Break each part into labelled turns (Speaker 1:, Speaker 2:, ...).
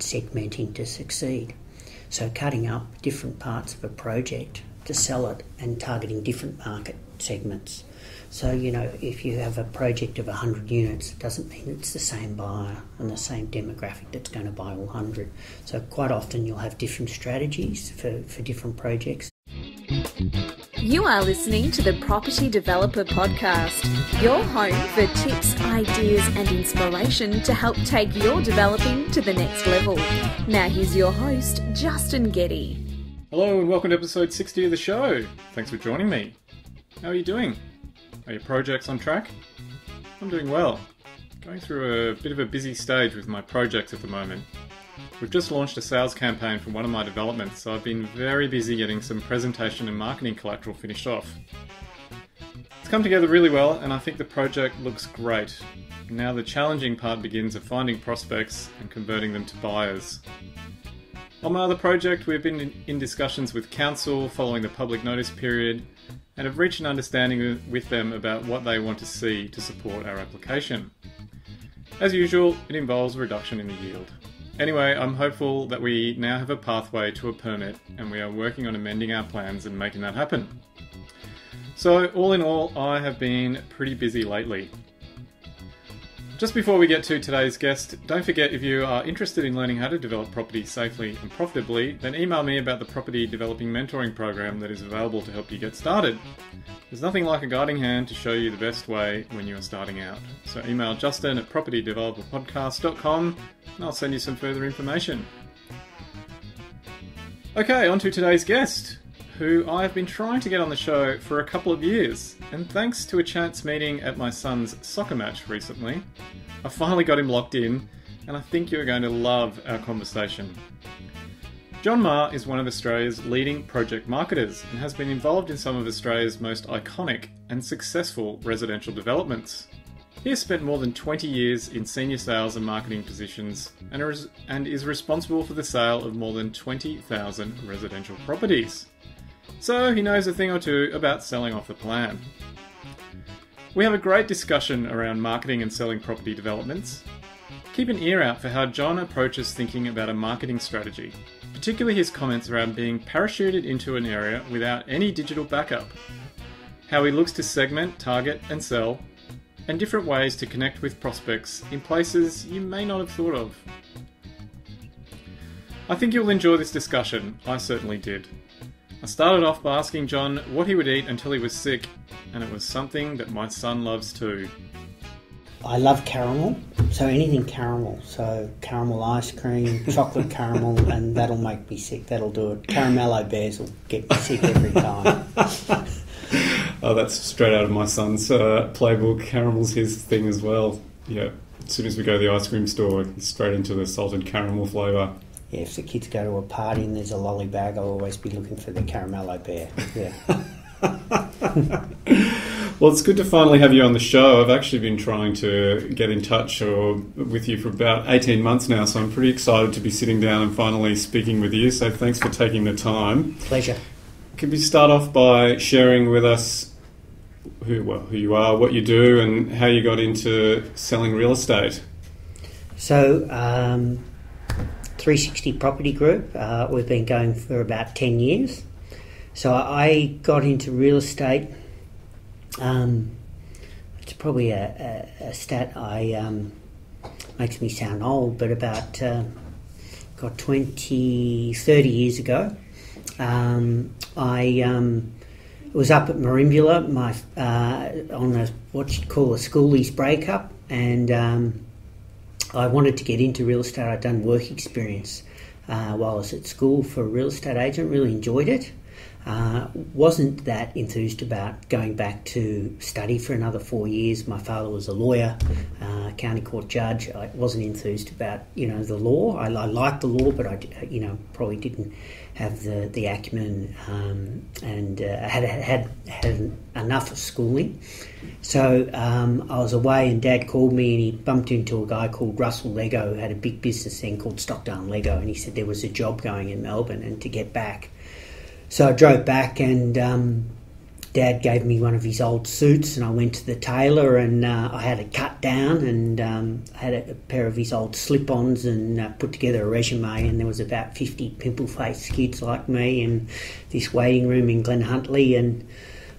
Speaker 1: segmenting to succeed. So cutting up different parts of a project to sell it and targeting different market segments. So, you know, if you have a project of 100 units, it doesn't mean it's the same buyer and the same demographic that's going to buy all 100. So, quite often you'll have different strategies for, for different projects.
Speaker 2: You are listening to the Property Developer Podcast, your home for tips, ideas, and inspiration to help take your developing to the next level. Now, here's your host, Justin Getty.
Speaker 3: Hello, and welcome to episode 60 of the show. Thanks for joining me. How are you doing? Are your projects on track? I'm doing well. Going through a bit of a busy stage with my projects at the moment. We've just launched a sales campaign for one of my developments, so I've been very busy getting some presentation and marketing collateral finished off. It's come together really well, and I think the project looks great. Now the challenging part begins of finding prospects and converting them to buyers. On my other project, we've been in discussions with council following the public notice period and have reached an understanding with them about what they want to see to support our application. As usual, it involves a reduction in the yield. Anyway, I'm hopeful that we now have a pathway to a permit and we are working on amending our plans and making that happen. So, all in all, I have been pretty busy lately. Just before we get to today's guest, don't forget if you are interested in learning how to develop property safely and profitably, then email me about the Property Developing Mentoring Program that is available to help you get started. There's nothing like a guiding hand to show you the best way when you are starting out. So email Justin at propertydeveloperpodcast.com and I'll send you some further information. Okay, on to today's guest who I have been trying to get on the show for a couple of years, and thanks to a chance meeting at my son's soccer match recently, I finally got him locked in, and I think you're going to love our conversation. John Meagher is one of Australia's leading project marketers and has been involved in some of Australia's most iconic and successful residential developments. He has spent more than 20 years in senior sales and marketing positions and is responsible for the sale of more than 20,000 residential properties so he knows a thing or two about selling off the plan. We have a great discussion around marketing and selling property developments. Keep an ear out for how John approaches thinking about a marketing strategy, particularly his comments around being parachuted into an area without any digital backup, how he looks to segment, target, and sell, and different ways to connect with prospects in places you may not have thought of. I think you'll enjoy this discussion, I certainly did. I started off by asking John what he would eat until he was sick, and it was something that my son loves too.
Speaker 1: I love caramel, so anything caramel. So caramel ice cream, chocolate caramel, and that'll make me sick. That'll do it. Caramello bears will get me sick every time.
Speaker 3: oh, that's straight out of my son's uh, playbook. Caramel's his thing as well. Yeah, as soon as we go to the ice cream store, straight into the salted caramel flavour
Speaker 1: yeah, if the kids go to a party and there's a lolly bag, I'll always be looking for the caramello bear. Yeah.
Speaker 3: well, it's good to finally have you on the show. I've actually been trying to get in touch or with you for about 18 months now, so I'm pretty excited to be sitting down and finally speaking with you. So thanks for taking the time.
Speaker 1: Pleasure.
Speaker 3: Could we start off by sharing with us who, well, who you are, what you do, and how you got into selling real estate?
Speaker 1: So, um, 360 Property Group. Uh, we've been going for about 10 years. So I got into real estate. Um, it's probably a, a, a stat I um, makes me sound old, but about uh, got 20, 30 years ago. Um, I um, was up at Merimbula, my uh, on a what you call a schoolies breakup, and um, I wanted to get into real estate. I'd done work experience uh, while I was at school for a real estate agent, really enjoyed it. Uh, wasn't that enthused about going back to study for another four years. My father was a lawyer, uh, county court judge. I wasn't enthused about you know the law. I, I liked the law, but I you know probably didn't have the the acumen um, and uh, had had had enough schooling. So um, I was away, and Dad called me, and he bumped into a guy called Russell Leggo, who had a big business then called Stockdale Leggo, and he said there was a job going in Melbourne, and to get back. So I drove back and um, Dad gave me one of his old suits, and I went to the tailor and uh, I had it cut down, and um, I had a, a, pair of his old slip-ons, and uh, put together a resume. And there was about fifty pimple-faced kids like me in this waiting room in Glenhuntly, and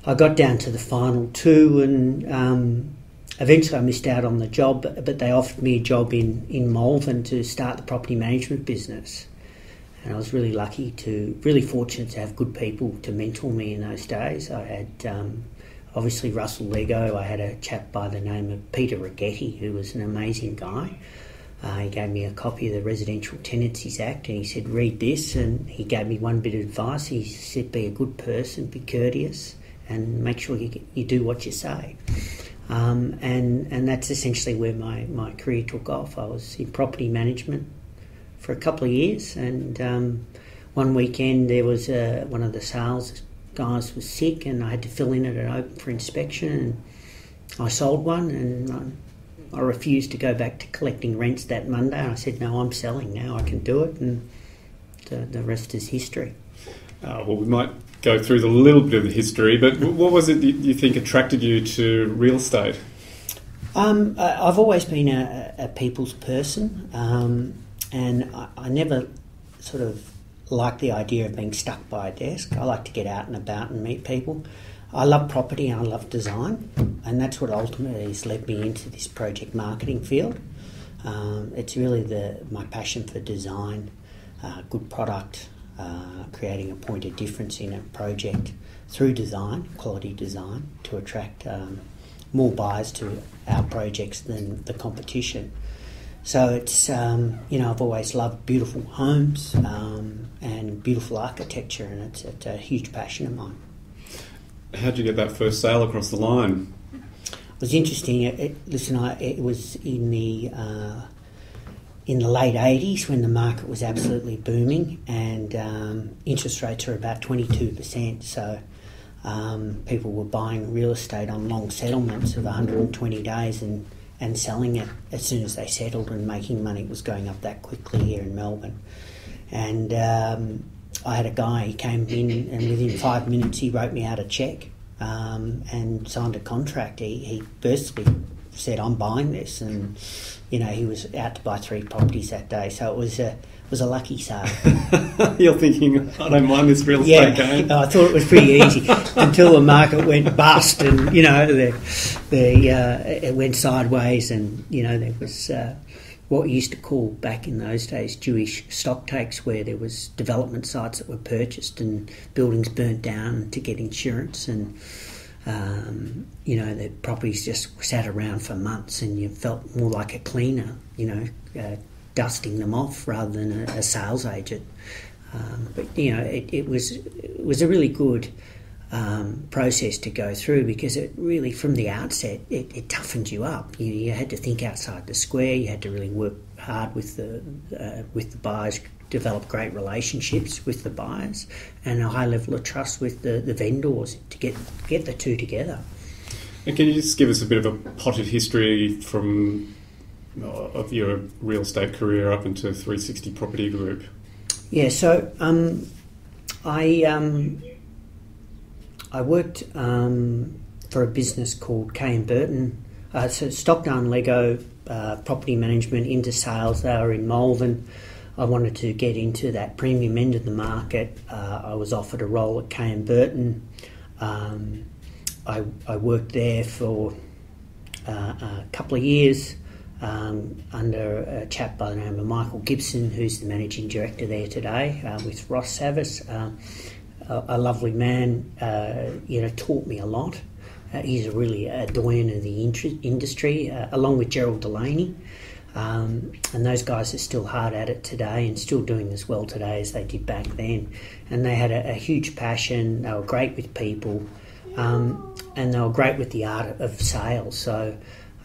Speaker 1: I got down to the final two, and um, eventually I missed out on the job. But they offered me a job in in Malvern to start the property management business and I was really lucky to, really fortunate to have good people to mentor me in those days. I had um, obviously Russell Leggo. I had a chap by the name of Peter Rigetti, who was an amazing guy. Uh, he gave me a copy of the Residential Tenancies Act and he said, read this. And he gave me one bit of advice. He said, be a good person, be courteous, and make sure you, you do what you say. Um, and, and that's essentially where my, my career took off. I was in property management for a couple of years. And um, one weekend there was uh, one of the sales guys was sick, and I had to fill in at an open for inspection. And I sold one, and I, I refused to go back to collecting rents that Monday. I said, "No, I'm selling now. I can do it." And the, the rest is history.
Speaker 4: Uh, well, we might go through the little bit of the history, but what was it you think attracted you to real estate?
Speaker 1: Um, I've always been a, a people's person. Um, and I, I never sort of like the idea of being stuck by a desk. I like to get out and about and meet people. I love property and I love design, and that's what ultimately has led me into this project marketing field. Um, it's really the my passion for design, uh, good product, uh, creating a point of difference in a project through design, quality design, to attract um, more buyers to our projects than the competition. So it's um, you know I've always loved beautiful homes um, and beautiful architecture, and it's, it's, a huge passion of mine.
Speaker 4: How did you get that first sale across the line?
Speaker 1: It was interesting. It, it, listen, I, it was in the uh, in the late '80s when the market was absolutely booming, and um, interest rates were about 22 percent. So. Um, people were buying real estate on long settlements of 120 days, and and selling it as soon as they settled and making money It was going up that quickly here in Melbourne. And um, I had a guy, he came in and within five minutes he wrote me out a cheque um, and signed a contract. He, he firstly said, I'm buying this. And, you know, he was out to buy three properties that day. So it was a, was a lucky sale.
Speaker 4: You're thinking, I don't mind this real estate yeah, game.
Speaker 1: I thought it was pretty easy until the market went bust, and you know the the uh, it went sideways, and you know there was. Uh, what we used to call back in those days Jewish stock takes, where there was development sites that were purchased and buildings burnt down to get insurance, and um, you know the properties just sat around for months, and you felt more like a cleaner, you know, uh, dusting them off rather than a, a sales agent. Um, but you know, it, it, was it was a really good um, process to go through because it really, from the outset, it, it toughened you up. You, you, had to think outside the square. You had to really work hard with the uh, with the buyers, develop great relationships with the buyers, and a high level of trust with the, the vendors to get get the two together.
Speaker 4: And can you just give us a bit of a potted history from of your real estate career up into 360 Property Group?
Speaker 1: Yeah, so um, I um, I worked um, for a business called Kay and Burton, uh, so Stockdale Leggo uh, property management into sales. They were in Malvern. I wanted to get into that premium end of the market. Uh, I was offered a role at Kay and Burton. Um, I, I worked there for uh, a couple of years um, under a chap by the name of Michael Gibson, who's the managing director there today, uh, with Ross Savas. Um, a, a, lovely man, uh, you know, taught me a lot. Uh, he's a really a doyen of the industry, uh, along with Gerald Delaney. Um, and those guys are still hard at it today and still doing as well today as they did back then. And they had a, a huge passion. They were great with people, um, and they were great with the art of sales. So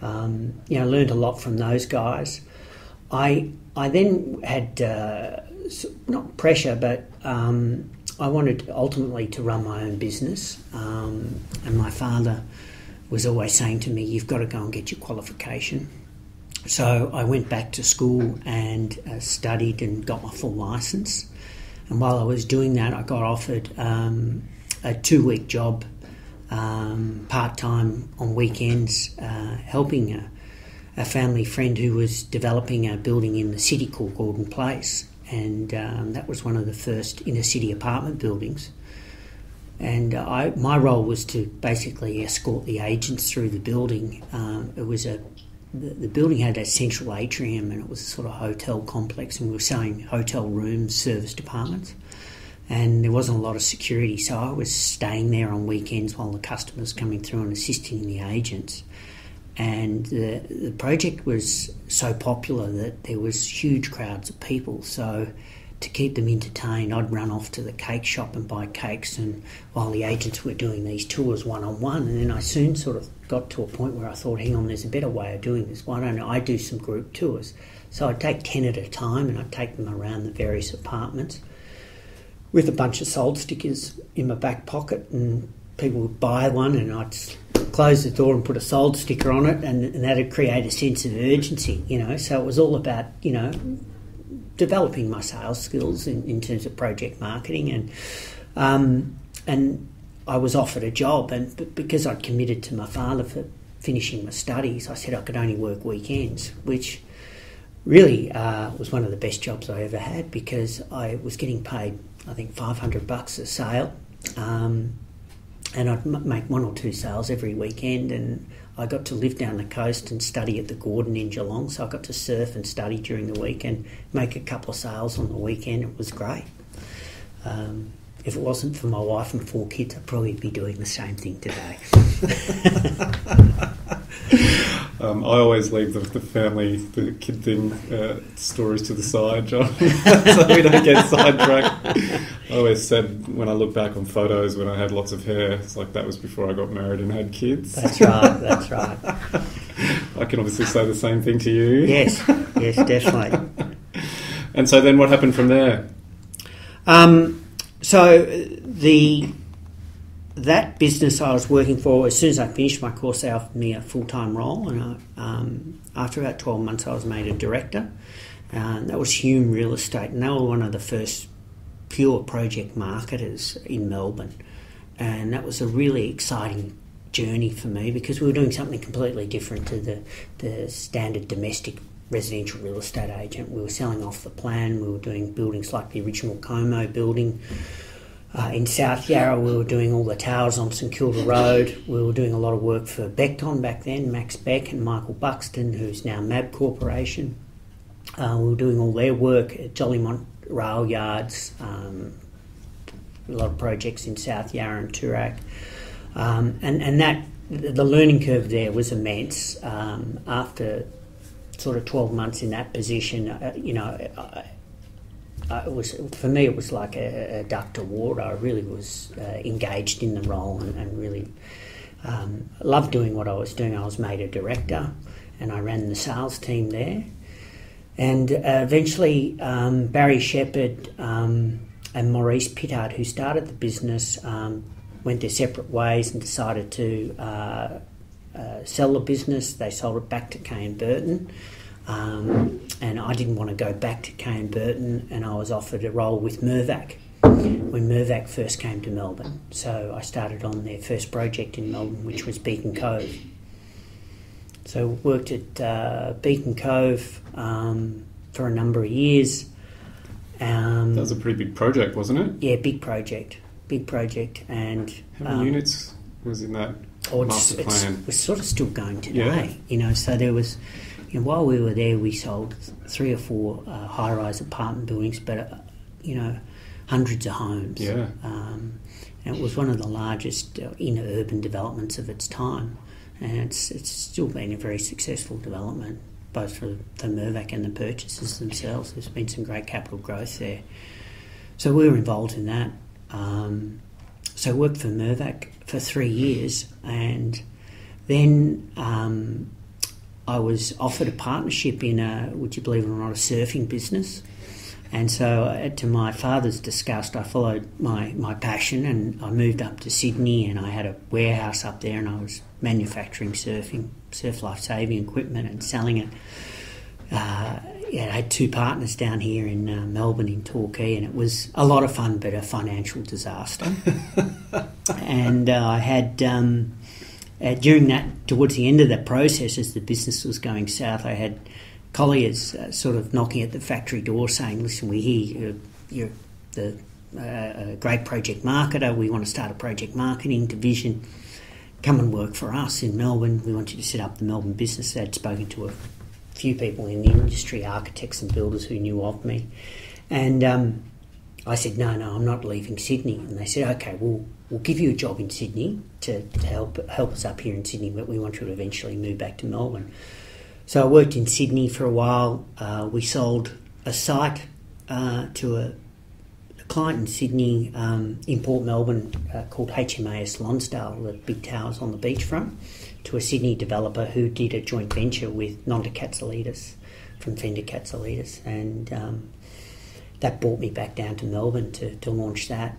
Speaker 1: um, you know, learned a lot from those guys. I I then had uh, not pressure, but um, I wanted ultimately to run my own business, um, and my father was always saying to me, "You've got to go and get your qualification." So I went back to school and uh, studied and got my full license. And while I was doing that, I got offered um, a two-week job um, part time on weekends, uh, helping a, a, family friend who was developing a building in the city called Gordon Place, and um, that was one of the first inner city apartment buildings. And I, my role was to basically escort the agents through the building. Um, it was a the, the, building had a central atrium and it was a sort of hotel complex, and we were selling hotel rooms, service departments and there wasn't a lot of security. So I was staying there on weekends while the customers coming through and assisting the agents. And the the project was so popular that there was huge crowds of people. So to keep them entertained, I'd run off to the cake shop and buy cakes, and while the agents were doing these tours one on one, and then I soon sort of got to a point where I thought, hang on, there's a better way of doing this. Why don't I do some group tours? So I'd take ten at a time, and I'd take them around the various apartments with a bunch of sold stickers in my back pocket, and people would buy one, and I'd close the door and put a sold sticker on it, and, and that'd create a sense of urgency, you know. So it was all about, you know, developing my sales skills in, in terms of project marketing, and um, and I was offered a job, and because I'd committed to my father for finishing my studies, I said I could only work weekends, which really uh, was one of the best jobs I ever had because I was getting paid I think 500 bucks a sale. Um, and I'd m- make one or two sales every weekend, and I got to live down the coast and study at the Gordon in Geelong. So I got to surf and study during the week and make a couple of sales on the weekend. It was great. Um, if it wasn't for my wife and four kids, I'd probably be doing the same thing today.
Speaker 4: Um, I always leave the, the, family, the kid thing, uh, stories to the side, John, so we don't get sidetracked. I always said when I look back on photos when I had lots of hair, it's like that was before I got married and had kids.
Speaker 1: That's right. That's right.
Speaker 4: I can obviously say the same thing to you.
Speaker 1: Yes. Yes, definitely.
Speaker 4: and so then, what happened from there?
Speaker 1: Um, so the that business I was working for, as soon as I finished my course, they offered me a full time role, and I, um, after about twelve months, I was made a director. And that was Hume Real Estate, and they were one of the first pure project marketers in Melbourne, and that was a really exciting journey for me because we were doing something completely different to the the standard domestic residential real estate agent. We were selling off the plan. We were doing buildings like the original Como building. Uh, in South Yarra, we were doing all the towers on St Kilda Road. We were doing a lot of work for Becton back then, Max Beck and Michael Buxton, who's now MAB Corporation. Uh, we were doing all their work at Jolimont Rail Yards, um, a lot of projects in South Yarra and Toorak. Um, and, and that the learning curve there was immense. Um, after sort of 12 months in that position, uh, you know, I, uh, it was for me. It was like a, a duck to water. I really was uh, engaged in the role and, and really um, loved doing what I was doing. I was made a director, and I ran the sales team there. And uh, eventually, um, Barry Shepherd um, and Maurice Pittard, who started the business, um, went their separate ways and decided to uh, uh, sell the business. They sold it back to Kay and Burton. Um, and I didn't want to go back to Kay and Burton, and I was offered a role with Mirvac when Mirvac first came to Melbourne. So I started on their first project in Melbourne, which was Beacon Cove. So worked at uh, Beacon Cove um, for a number of years.
Speaker 4: Um, that was a pretty big project, wasn't it?
Speaker 1: Yeah, big project, big project, and
Speaker 4: how many um, units was in that oh, master
Speaker 1: it's,
Speaker 4: plan?
Speaker 1: It's, we're sort of still going today, yeah. you know. So there was and while we were there, we sold three or four uh, high-rise apartment buildings, but uh, you know, hundreds of homes.
Speaker 4: Yeah.
Speaker 1: Um, and it was one of the largest uh, inner urban developments of its time, and it's it's still been a very successful development, both for the Mirvac and the purchasers themselves. There's been some great capital growth there, so we were involved in that. Um, so I worked for Mirvac for three years, and then um, I was offered a partnership in a, would you believe it or not, a surfing business. And so, uh, to my father's disgust, I followed my, my passion and I moved up to Sydney and I had a warehouse up there and I was manufacturing surfing, surf life saving equipment and selling it uh, yeah, I had two partners down here in uh, Melbourne in Torquay, and it was a lot of fun, but a financial disaster. and uh, I had um, uh, during that, towards the end of that process, as the business was going south, I had Colliers uh, sort of knocking at the factory door saying, "Listen, we hear you're, you're the uh, great project marketer. We want to start a project marketing division. Come and work for us in Melbourne. We want you to set up the Melbourne business." I'd spoken to a few people in the industry, architects and builders who knew of me, and um, I said, "No, no, I'm not leaving Sydney." And they said, "Okay, we'll we'll give you a job in Sydney to, to help help us up here in Sydney, but we want you to eventually move back to Melbourne." So I worked in Sydney for a while. Uh, we sold a site uh, to a, a, client in Sydney, um, in Port Melbourne, uh, called HMAS Lonsdale, the big towers on the beachfront, to a Sydney developer who did a joint venture with Nonda Katsalidis from Fender Katsalidis. And um, that brought me back down to Melbourne to, to launch that.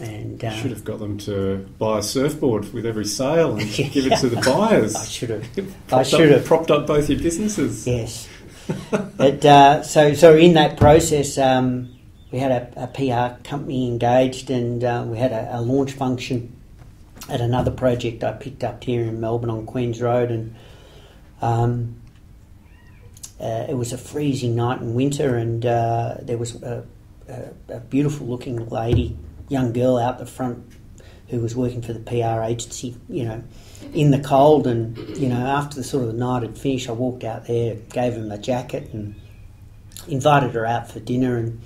Speaker 1: And uh,
Speaker 4: should have got them to buy a surfboard with every sale and yeah, give it to the buyers.
Speaker 1: I should have.
Speaker 4: I should have propped up both your businesses.
Speaker 1: Yes. but uh, so so in that process, um, we had a, a, PR company engaged, and uh, we had a, a, launch function at another project I picked up here in Melbourne on Queens Road, and um, uh, it was a freezing night in winter, and uh, there was a, a beautiful looking lady young girl out the front who was working for the PR agency, you know, in the cold. And, you know, after the sort of the night had finished, I walked out there, gave him a jacket and invited her out for dinner. And,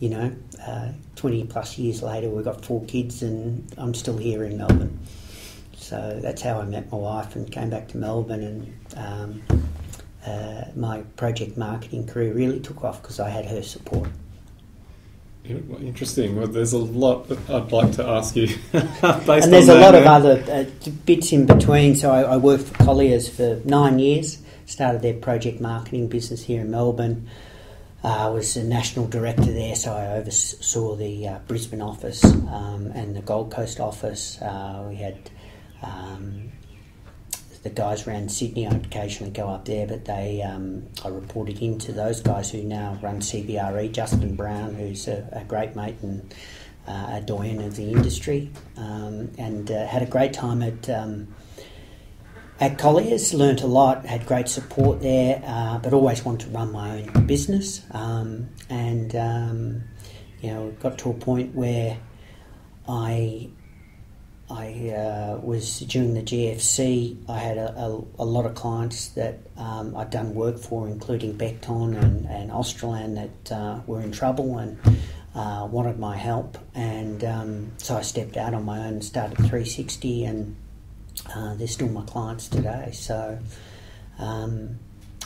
Speaker 1: you know, uh, 20 plus years later, we've got four kids and I'm still here in Melbourne. So that's how I met my wife and came back to Melbourne. And um, uh, my project marketing career really took off because I had her support.
Speaker 4: Interesting. Well, there's a lot that I'd like to ask you.
Speaker 1: and there's a lot of other uh, bits in between. So I, I, worked for Colliers for nine years. Started their project marketing business here in Melbourne. Uh, I was a national director there, so I oversaw the uh, Brisbane office um, and the Gold Coast office. Uh, we had um, the guys around Sydney, I'd occasionally go up there, but they um, I reported into those guys who now run CBRE, Justin Brown, who's a, a great mate and uh, a doyen of the industry, um, and uh, had a great time at. Um, at Colliers, learnt a lot, had great support there, uh, but always wanted to run my own business. Um, and, um, you know, got to a point where I I uh, was during the GFC. I had a, a, a lot of clients that um, I'd done work for, including Becton and, and Australand, that uh, were in trouble and uh, wanted my help. And um, so I stepped out on my own and started 360, and uh, they're still my clients today. So. Um,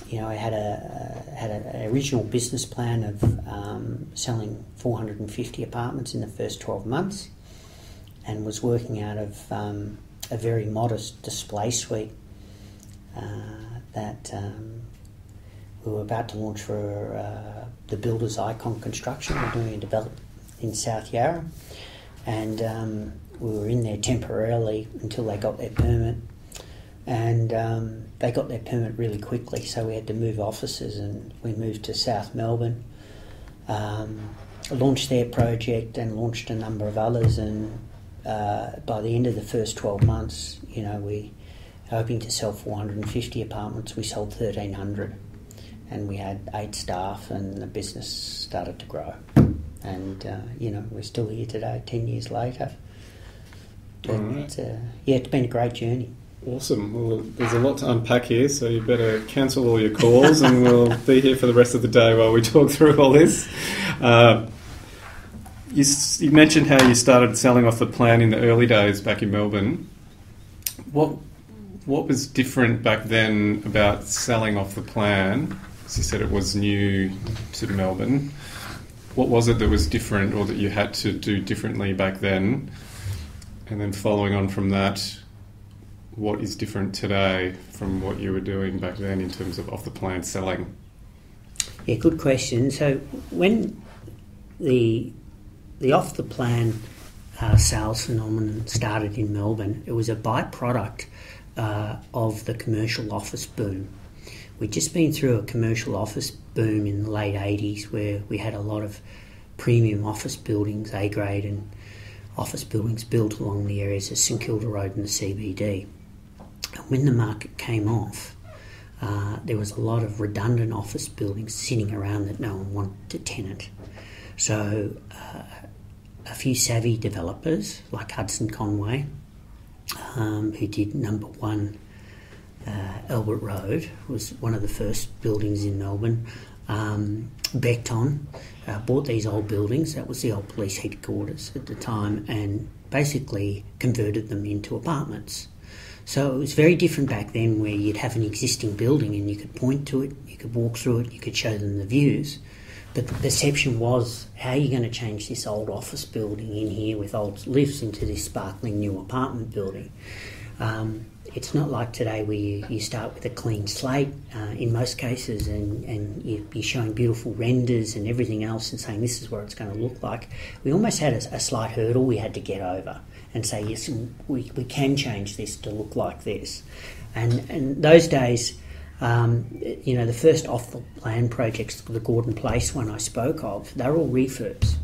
Speaker 1: you know, I had a had an original business plan of um, selling 450 apartments in the first 12 months and was working out of um, a very modest display suite uh, that um, we were about to launch for uh, the builder's Icon Construction. We're doing a development in South Yarra, and um, we were in there temporarily until they got their permit. And um, they got their permit really quickly, so we had to move offices, and we moved to South Melbourne. Um, launched their project and launched a number of others, and uh, by the end of the first 12 months, you know, we hoping to sell 450 apartments. We sold 1,300, and we had eight staff, and the business started to grow. And uh, you know, we're still here today, 10 years later. But, right. uh, yeah, it's been a great journey.
Speaker 4: Awesome. Well, there's a lot to unpack here, so you better cancel all your calls, and we'll be here for the rest of the day while we talk through all this. Uh, you, you mentioned how you started selling off the plan in the early days back in Melbourne. What what was different back then about selling off the plan? As you said, it was new to Melbourne. What was it that was different, or that you had to do differently back then? And then following on from that, what is different today from what you were doing back then in terms of off the plan selling?
Speaker 1: Yeah, good question. So when the the off the plan uh, sales phenomenon started in Melbourne. It was a byproduct uh, of the commercial office boom. we'd just been through a commercial office boom in the late 80s where we had a lot of premium office buildings, A grade and office buildings built along the areas of St Kilda Road and the CBD. And when the market came off, uh, there was a lot of redundant office buildings sitting around that no one wanted to tenant. So uh, a few savvy developers like Hudson Conway, um, who did number one uh, Albert Road, was one of the first buildings in Melbourne. Um, Becton uh, bought these old buildings, that was the old police headquarters at the time, and basically converted them into apartments. So it was very different back then where you'd have an existing building and you could point to it, you could walk through it, you could show them the views. But the perception was, how are you going to change this old office building in here with old lifts into this sparkling new apartment building? Um, it's not like today where you, you start with a clean slate uh, in most cases and, and you, are showing beautiful renders and everything else and saying this is what it's going to look like. We almost had a, a slight hurdle we had to get over and say, yes, we, we can change this to look like this. And, and those days, um, you know, the first off the plan projects, the Gordon Place one I spoke of, they were all refurbs.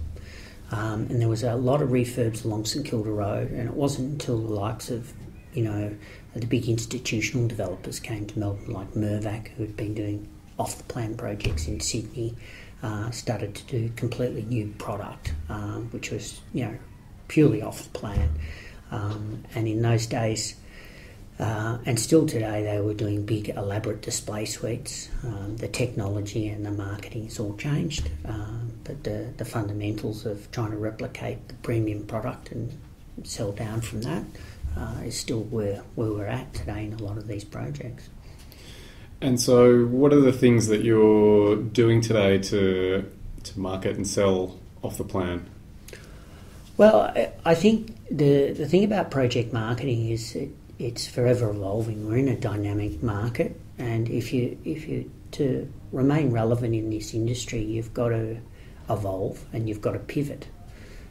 Speaker 1: Um, and there was a lot of refurbs along St Kilda Road, and it wasn't until the likes of, you know, the big institutional developers came to Melbourne, like Mirvac, who had been doing off the plan projects in Sydney, uh, started to do completely new product, um, which was, you know, purely off the plan. Um, and in those days, uh, and still today, they were doing big, elaborate display suites. Um, the technology and the marketing has all changed, um, but the, the fundamentals of trying to replicate the premium product and sell down from that uh, is still where, where we're at today in a lot of these projects.
Speaker 4: And so, what are the things that you're doing today to to market and sell off the plan?
Speaker 1: Well, I think the the thing about project marketing is it, it's forever evolving. We're in a dynamic market, and if you if you to remain relevant in this industry, you've got to evolve and you've got to pivot.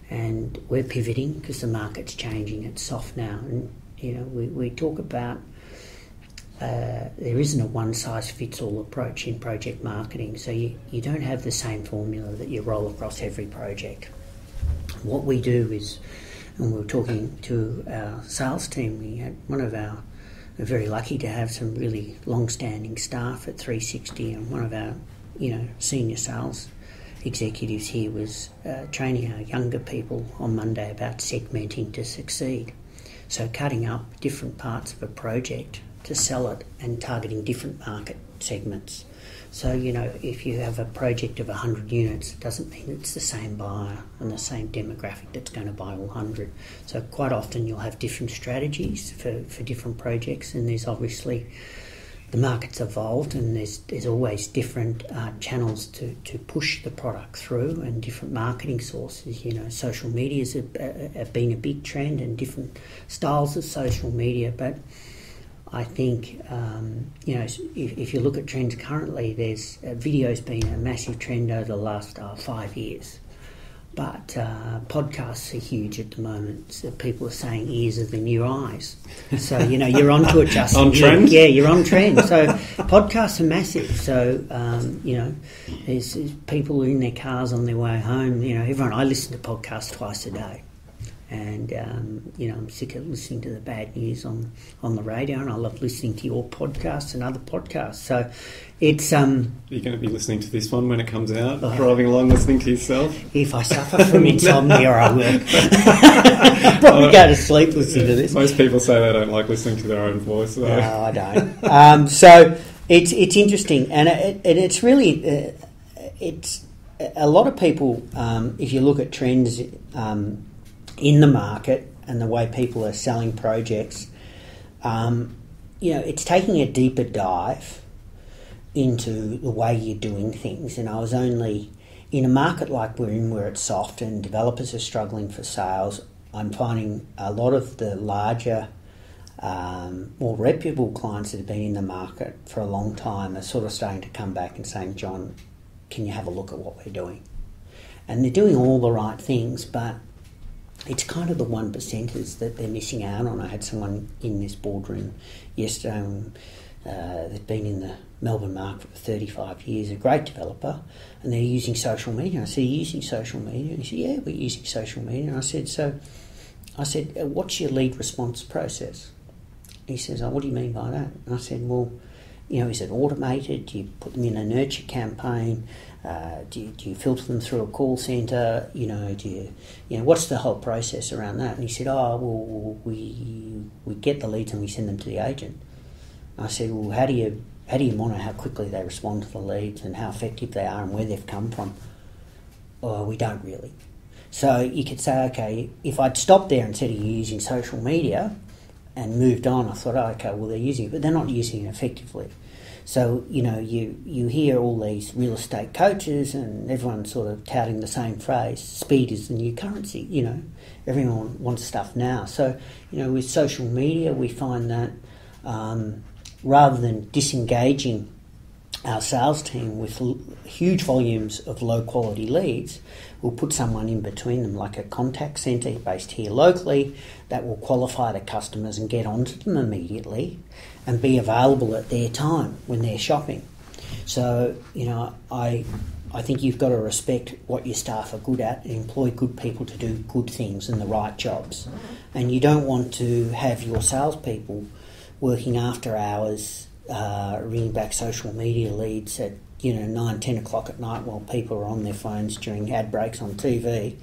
Speaker 1: And we're pivoting because the market's changing. It's soft now, and you know we, we talk about uh, there isn't a one size fits all approach in project marketing. So you, you don't have the same formula that you roll across every project. What we do is, and we were talking to our sales team, we had one of our, we're very lucky to have some really long standing staff at 360, and one of our, you know, senior sales executives here was uh, training our younger people on Monday about segmenting to succeed. So cutting up different parts of a project to sell it and targeting different market segments. So, you know, if you have a project of 100 units, it doesn't mean it's the same buyer and the same demographic that's going to buy all 100. So, quite often you'll have different strategies for, for different projects, and there's obviously the market's evolved, and there's, there's always different uh, channels to, to push the product through and different marketing sources. You know, social media have been a big trend and different styles of social media, but I think um, you know if, if, you look at trends currently, there's uh, video's been a massive trend over the last uh, five years, but uh, podcasts are huge at the moment. So people are saying ears are the new eyes. So you know you're on to it, Justin.
Speaker 4: on trend,
Speaker 1: yeah, you're on trend. So podcasts are massive. So um, you know, there's, there's people in their cars on their way home. You know, everyone. I listen to podcasts twice a day and um, you know I'm sick of listening to the bad news on on the radio, and I love listening to your podcasts and other podcasts. So it's um.
Speaker 4: Are going to be listening to this one when it comes out? Uh, driving along, listening to yourself.
Speaker 1: If I suffer from insomnia, I will. Probably uh, go to sleep listening to this.
Speaker 4: Most people say they don't like listening to their own voice.
Speaker 1: No, I don't. um, so it's it's interesting, and it, it, it's really uh, it's a lot of people. Um, if you look at trends um, in the market and the way people are selling projects, um, you know, it's taking a deeper dive into the way you're doing things. And I was only in a market like we're in, where it's soft and developers are struggling for sales. I'm finding a lot of the larger, um, more reputable clients that have been in the market for a long time are sort of starting to come back and saying, John, can you have a look at what we're doing? And they're doing all the right things, but it's kind of the one percenters that they're missing out on. I had someone in this boardroom yesterday. And, uh, they've been in the Melbourne market for 35 years, a great developer, and they're using social media. I said, you using social media? And he said, Yeah, we're using social media. And I said, So, I said, uh, What's your lead response process? He says, Oh, what do you mean by that? And I said, Well, you know, is it automated? Do you put them in a nurture campaign? Uh, do, you, do you filter them through a call centre? You know, do you, you know, what's the whole process around that? And he said, oh, well, we we get the leads and we send them to the agent. I said, well, how do you how do you monitor how quickly they respond to the leads and how effective they are and where they've come from? Well, we don't really. So you could say, okay, if I'd stopped there instead of using social media and moved on, I thought, oh, okay, well, they're using it, but they're not using it effectively. So, you know, you, you hear all these real estate coaches and everyone sort of touting the same phrase speed is the new currency, you know, everyone wants stuff now. So, you know, with social media, we find that um, rather than disengaging our sales team with l- huge volumes of low quality leads, we'll put someone in between them, like a contact centre based here locally, that will qualify the customers and get onto them immediately and be available at their time when they're shopping. So, you know, I I think you've got to respect what your staff are good at and employ good people to do good things and the right jobs. And you don't want to have your salespeople working after hours, uh, ringing back social media leads at you know nine, ten o'clock at night while people are on their phones during ad breaks on TV,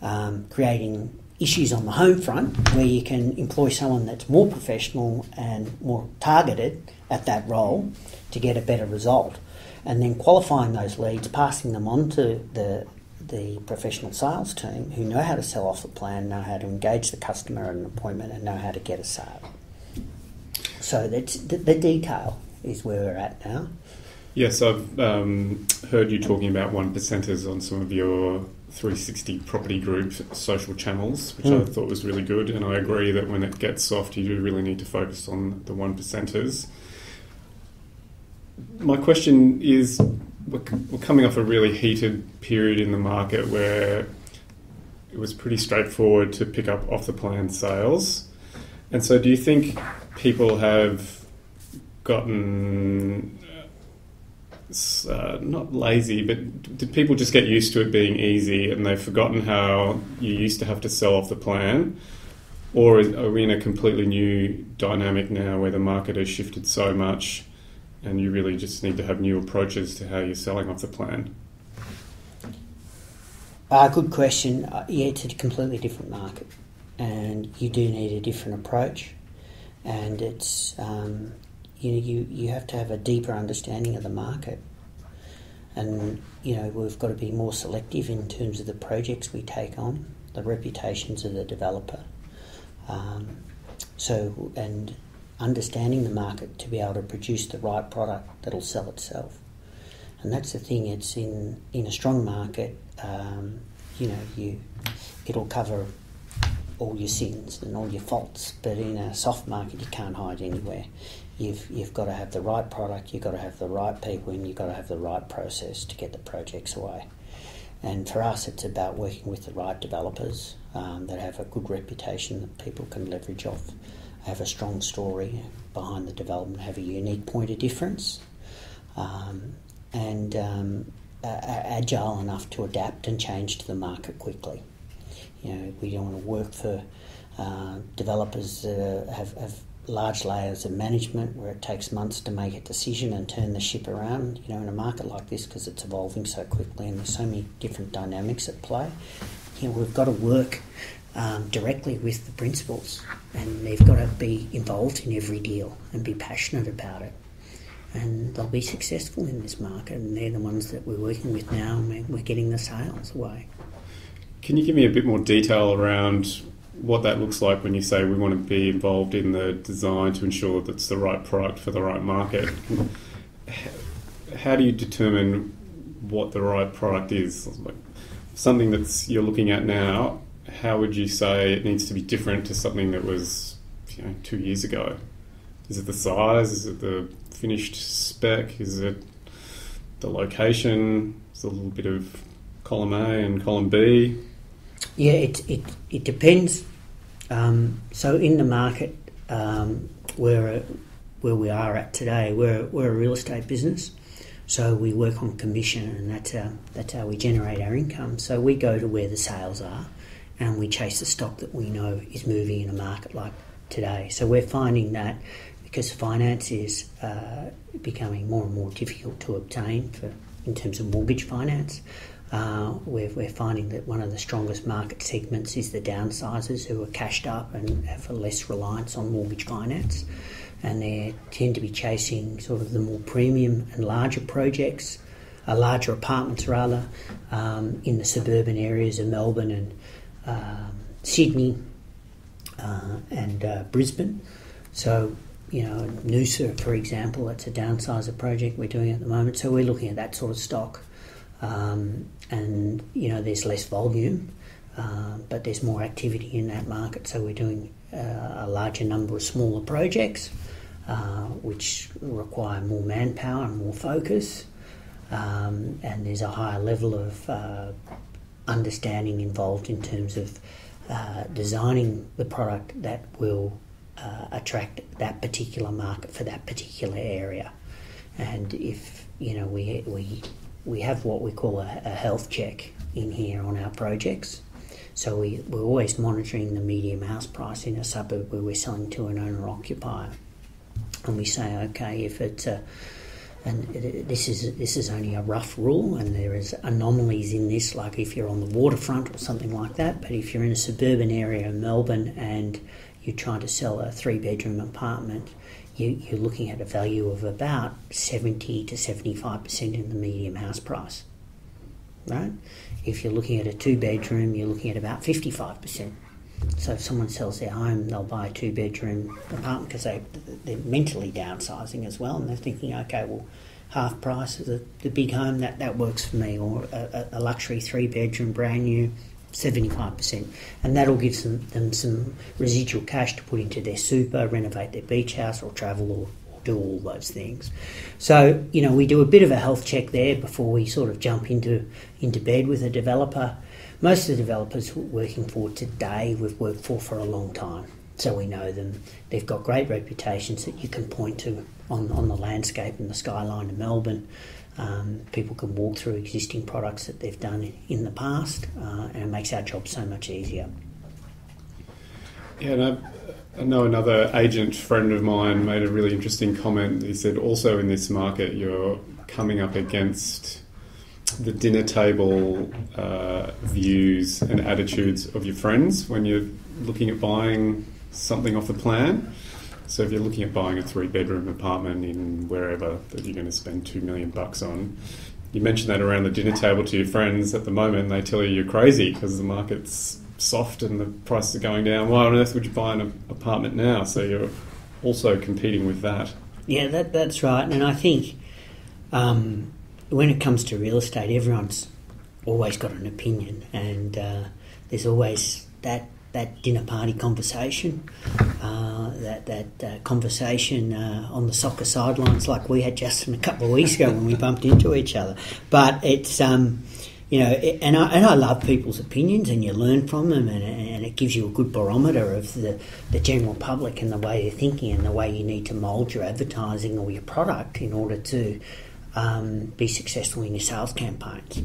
Speaker 1: um, creating issues on the home front where you can employ someone that's more professional and more targeted at that role to get a better result, and then qualifying those leads, passing them on to the the professional sales team who know how to sell off the plan, know how to engage the customer at an appointment, and know how to get a sale. So that's the, the detail is where we're at now.
Speaker 4: Yes, I've um, heard you talking about one percenters on some of your 360 property group social channels, which I
Speaker 1: Mm.
Speaker 4: thought was really good. And I agree that when it gets soft, you do really need to focus on the one percenters. My question is we're, we're coming off a really heated period in the market where it was pretty straightforward to pick up off the plan sales. And so, do you think people have gotten uh, not lazy, but did people just get used to it being easy and they've forgotten how you used to have to sell off the plan? Or are we in a completely new dynamic now where the market has shifted so much and you really just need to have new approaches to how you're selling off the plan?
Speaker 1: Uh, good question. Uh, yeah, it's a completely different market, and you do need a different approach. And it's um, you know you you have to have a deeper understanding of the market, and you know we've got to be more selective in terms of the projects we take on, the reputations of the developer. Um, so and understanding the market to be able to produce the right product that'll sell itself. And that's the thing. It's in in a strong market. Um, you know, you it'll cover all your sins and all your faults. But in a soft market, you can't hide anywhere. You've you've got to have the right product. You've got to have the right people, and you've got to have the right process to get the projects away. And for us, it's about working with the right developers um, that have a good reputation that people can leverage off, have a strong story behind the development, have a unique point of difference, um, and um, a- a- agile enough to adapt and change to the market quickly. You know, we don't want to work for uh, developers that are, have, have large layers of management where it takes months to make a decision and turn the ship around. You know, in a market like this, because it's evolving so quickly and there's so many different dynamics at play, you know, we've got to work um, directly with the principals and they've got to be involved in every deal and be passionate about it. And they'll be successful in this market, and they're the ones that we're working with now, and we're, we're getting the sales away.
Speaker 4: Can you give me a bit more detail around what that looks like when you say we want to be involved in the design to ensure that it's the right product for the right market? How do you determine what the right product is? Like something that's you're looking at now, how would you say it needs to be different to something that was you know, two years ago? Is it the size? Is it the finished spec? Is it the location? It's a little bit of column A and column B?
Speaker 1: Yeah, it it, it depends. Um, so in the market, um, we're where we are at today. We're, we're a real estate business, so we work on commission, and that's how, that's how we generate our income. So we go to where the sales are, and we chase the stock that we know is moving in a market like today. So we're finding that because finance is uh, becoming more and more difficult to obtain for in terms of mortgage finance. Uh, we're, we're finding that one of the strongest market segments is the downsizers who are cashed up and have a less reliance on mortgage finance. And they tend to be chasing sort of the more premium and larger projects, uh, larger apartments rather, um, in the suburban areas of Melbourne and um, Sydney uh, and uh, Brisbane. So, you know, Noosa, for example, that's a downsizer project we're doing at the moment. So we're looking at that sort of stock. Um, and you know there's less volume, uh, but there's more activity in that market. So we're doing uh, a larger number of smaller projects, uh, which require more manpower and more focus, um, and there's a higher level of uh, understanding involved in terms of uh, designing the product that will uh, attract that particular market for that particular area. And if you know we we we have what we call a, a, health check in here on our projects. So we, we're always monitoring the medium house price in a suburb where we're selling to an owner occupier. And we say, okay, if it's a, and it, this is this is only a rough rule, and there is anomalies in this, like if you're on the waterfront or something like that. But if you're in a suburban area of Melbourne and you're trying to sell a three bedroom apartment, you, are looking at a value of about 70 to 75% in the medium house price. Right? If you're looking at a two bedroom, you're looking at about 55%. So if someone sells their home, they'll buy a two bedroom apartment because they, they're mentally downsizing as well and they're thinking, okay, well, half price is the, the big home, that, that works for me, or a, a luxury three bedroom, brand new 75%. And that'll give them some residual cash to put into their super, renovate their beach house, or travel, or, or, do all those things. So, you know, we do a bit of a health check there before we sort of jump into, into bed with a developer. Most of the developers we're working for today, we've worked for for a long time. So we know them. They've got great reputations that you can point to on, on the landscape and the skyline of Melbourne. Um, people can walk through existing products that they've done in the past, uh, and it makes our job so much easier.
Speaker 4: Yeah, I, know another agent friend of mine made a really interesting comment. He said, also in this market, you're coming up against the dinner table uh, views and attitudes of your friends when you're looking at buying something off the plan. So if you're looking at buying a three bedroom apartment in wherever that you're going to spend two million bucks on, you mention that around the dinner table to your friends at the moment, they tell you you're crazy because the market's soft and the prices are going down. Why on earth would you buy an apartment now? So you're also competing with that.
Speaker 1: Yeah, that, that's right. And I think um, when it comes to real estate, everyone's always got an opinion, and uh, there's always that that dinner party conversation, uh, that that uh, conversation uh, on the soccer sidelines, like we had just a couple of weeks ago when we bumped into each other. But it's um, you know, it, and I and I love people's opinions, and you learn from them, and, and it gives you a good barometer of the the general public and the way they're thinking, and the way you need to mould your advertising or your product in order to um, be successful in your sales campaigns.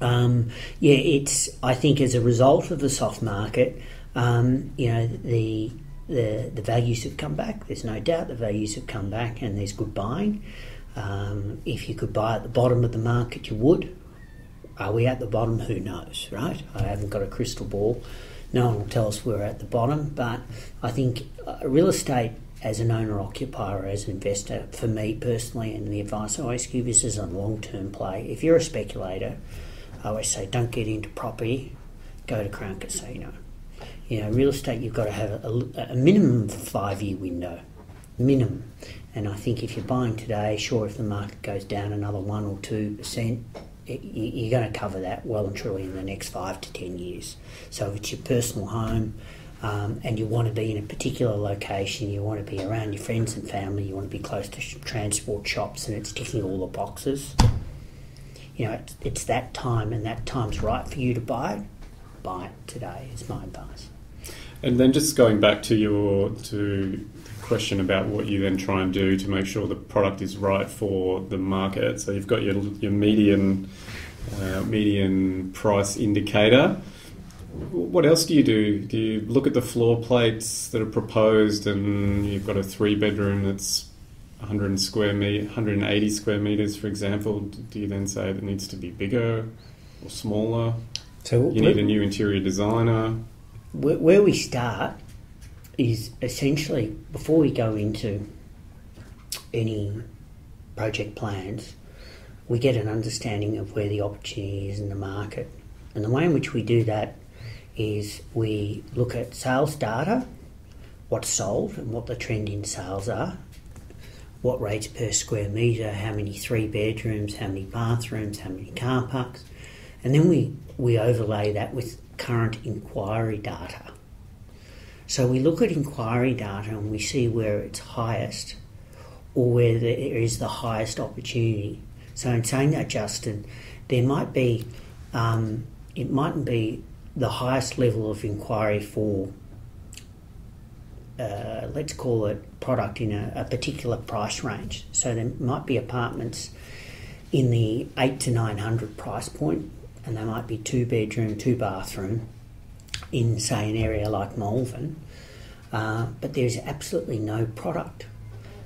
Speaker 1: Um, yeah, it's. I think as a result of the soft market, um, you know, the the the values have come back. There's no doubt the values have come back, and there's good buying. Um, if you could buy at the bottom of the market, you would. Are we at the bottom? Who knows, right? I haven't got a crystal ball. No one will tell us we're at the bottom, but I think uh, real estate as an owner occupier, as an investor, for me personally, and the advice I always give is as a long term play. If you're a speculator, I always say don't get into property, go to Crown Casino. You know, real estate, you've got to have a, a minimum five year window, minimum. And I think if you're buying today, sure, if the market goes down another one or two percent, you're going to cover that well and truly in the next five to ten years. So if it's your personal home um, and you want to be in a particular location, you want to be around your friends and family, you want to be close to transport shops, and it's ticking all the boxes, you know, it's, it's that time and that time's right for you to buy it, buy it today is my advice.
Speaker 4: And then just going back to your to question about what you then try and do to make sure the product is right for the market. So you've got your your median uh, median price indicator. What else do you do? Do you look at the floor plates that are proposed, and you've got a three bedroom that's 100 square me 180 square meters, for example? Do you then say it needs to be bigger or smaller?
Speaker 1: So
Speaker 4: You need a new interior designer.
Speaker 1: Where, where we start is essentially before we go into any project plans, we get an understanding of where the opportunity is in the market. And the way in which we do that is we look at sales data, what's sold and what the trend in sales are, what rates per square metre, how many three bedrooms, how many bathrooms, how many car parks, and then we, we overlay that with current inquiry data. So we look at inquiry data and we see where it's highest or where there is the highest opportunity. So in saying that, Justin, there might be, um, it mightn't be the highest level of inquiry for, uh, let's call it product in a, a particular price range. So there might be apartments in the eight to nine hundred price point, and they might be two bedroom, two bathroom, in say an area like Malvern, uh, but there's absolutely no product.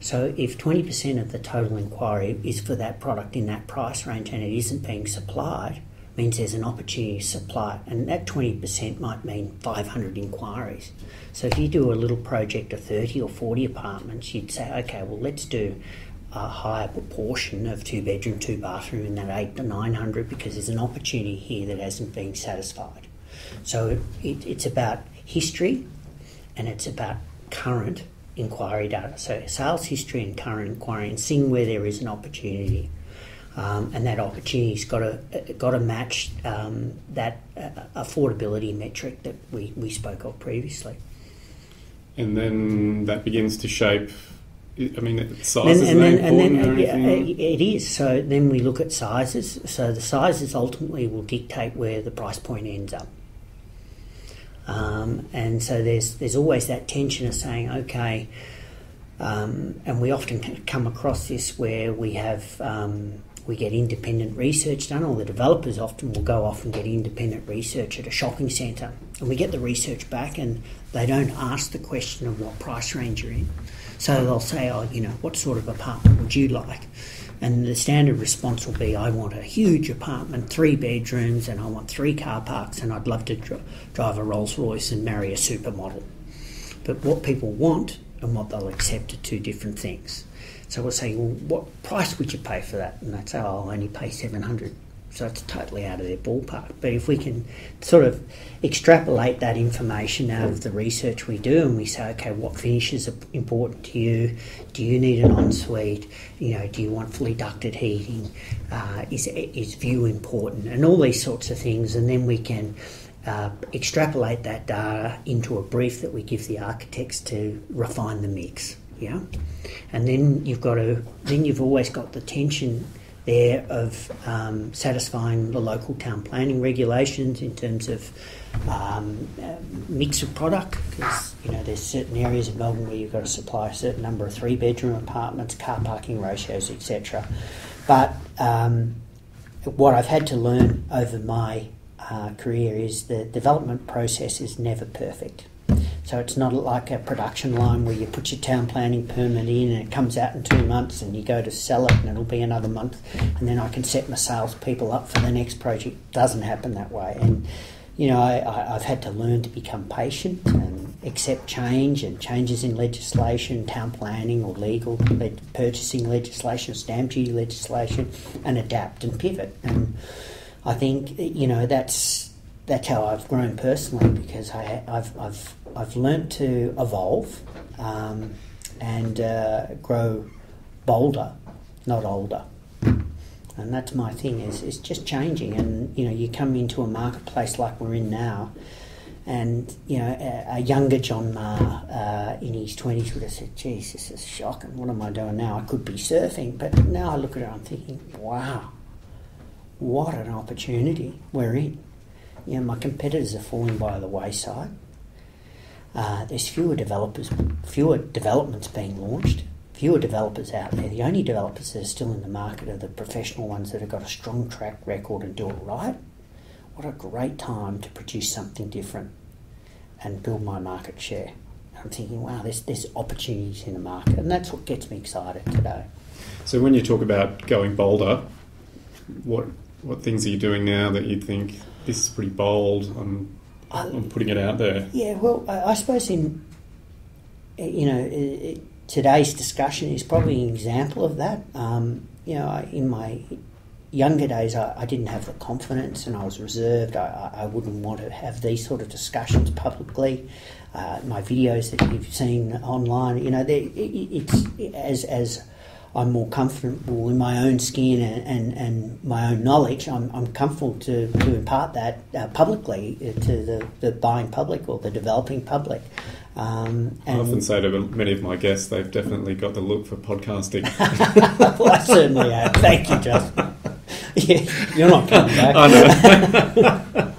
Speaker 1: So if 20% of the total inquiry is for that product in that price range and it isn't being supplied, means there's an opportunity to supply it. And that 20% might mean 500 inquiries. So if you do a little project of 30 or 40 apartments, you'd say, okay, well, let's do a higher proportion of two bedroom, two bathroom in that 8 to 900 because there's an opportunity here that hasn't been satisfied. So it, it's about history and it's about current inquiry data. So sales history and current inquiry, and seeing where there is an opportunity, um, and that opportunity's got to got to match um, that uh, affordability metric that we, we spoke of previously.
Speaker 4: And then that begins to shape. I mean,
Speaker 1: And,
Speaker 4: sizes
Speaker 1: and then, and then it is. So then we look at sizes. So the sizes ultimately will dictate where the price point ends up. Um, and so there's there's always that tension of saying, okay, um, and we often come across this where we have um, we get independent research done, or the developers often will go off and get independent research at a shopping centre, and we get the research back, and they don't ask the question of what price range you're in. So they'll say, oh, you know, what sort of apartment would you like? And the standard response will be, I want a huge apartment, three bedrooms, and I want three car parks, and I'd love to dr- drive a Rolls Royce and marry a supermodel. But what people want and what they'll accept are two different things. So we'll say, well, what price would you pay for that? And they'd say, oh, I'll only pay 700 So it's totally out of their ballpark. But if we can sort of extrapolate that information out of the research we do and we say, okay, what finishes are important to you? Do you need an ensuite? You know, do you want fully ducted heating? Uh, is, is view important? And all these sorts of things. And then we can uh, extrapolate that data into a brief that we give the architects to refine the mix. Yeah, and then you've got to then you've always got the tension there of um, satisfying the local town planning regulations in terms of um, mix of product because you know there's certain areas of Melbourne where you've got to supply a certain number of three bedroom apartments, car parking ratios, etc. But um, what I've had to learn over my uh, career is the development process is never perfect. So it's not like a production line where you put your town planning permit in and it comes out in two months and you go to sell it and it'll be another month and then I can set my salespeople up for the next project. It doesn't happen that way. And, you know, I, I've had to learn to become patient and accept change and changes in legislation, town planning or legal, le- purchasing legislation, stamp duty legislation and adapt and pivot. And I think, you know, that's that's how I've grown personally because I, I've, I've, I've learnt to evolve um, and uh, grow bolder, not older. And that's my thing is it's just changing. And you know, you come into a marketplace like we're in now, and you know, a, a younger John Meagher uh, in his twenties would have said, "Geez, this is shocking. What am I doing now? I could be surfing." But now I look at it, I'm thinking, "Wow, what an opportunity we're in." you know, my competitors are falling by the wayside. Uh, there's fewer developers, fewer developments being launched, fewer developers out there. The only developers that are still in the market are the professional ones that have got a strong track record and do it right. What a great time to produce something different and build my market share. I'm thinking, wow, there's, there's opportunities in the market, and that's what gets me excited today.
Speaker 4: So, when you talk about going bolder, what what things are you doing now that you think this is pretty bold? I'm, I'm putting it out there.
Speaker 1: Yeah, well, I, I suppose in you know it, today's discussion is probably an example of that. Um, you know, I, in my younger days, I, didn't have the confidence and I was reserved. I, I, wouldn't want to have these sort of discussions publicly. Uh, my videos that you've seen online, you know, it, it's as as I'm more comfortable in my own skin and, and, and my own knowledge. I'm, I'm comfortable to, to impart that uh, publicly to the, the buying public or the developing public.
Speaker 4: Um, I often say to many of my guests, they've definitely got the look for podcasting.
Speaker 1: well, I certainly have. Thank you, Justin. yeah, you're not coming back.
Speaker 4: I know.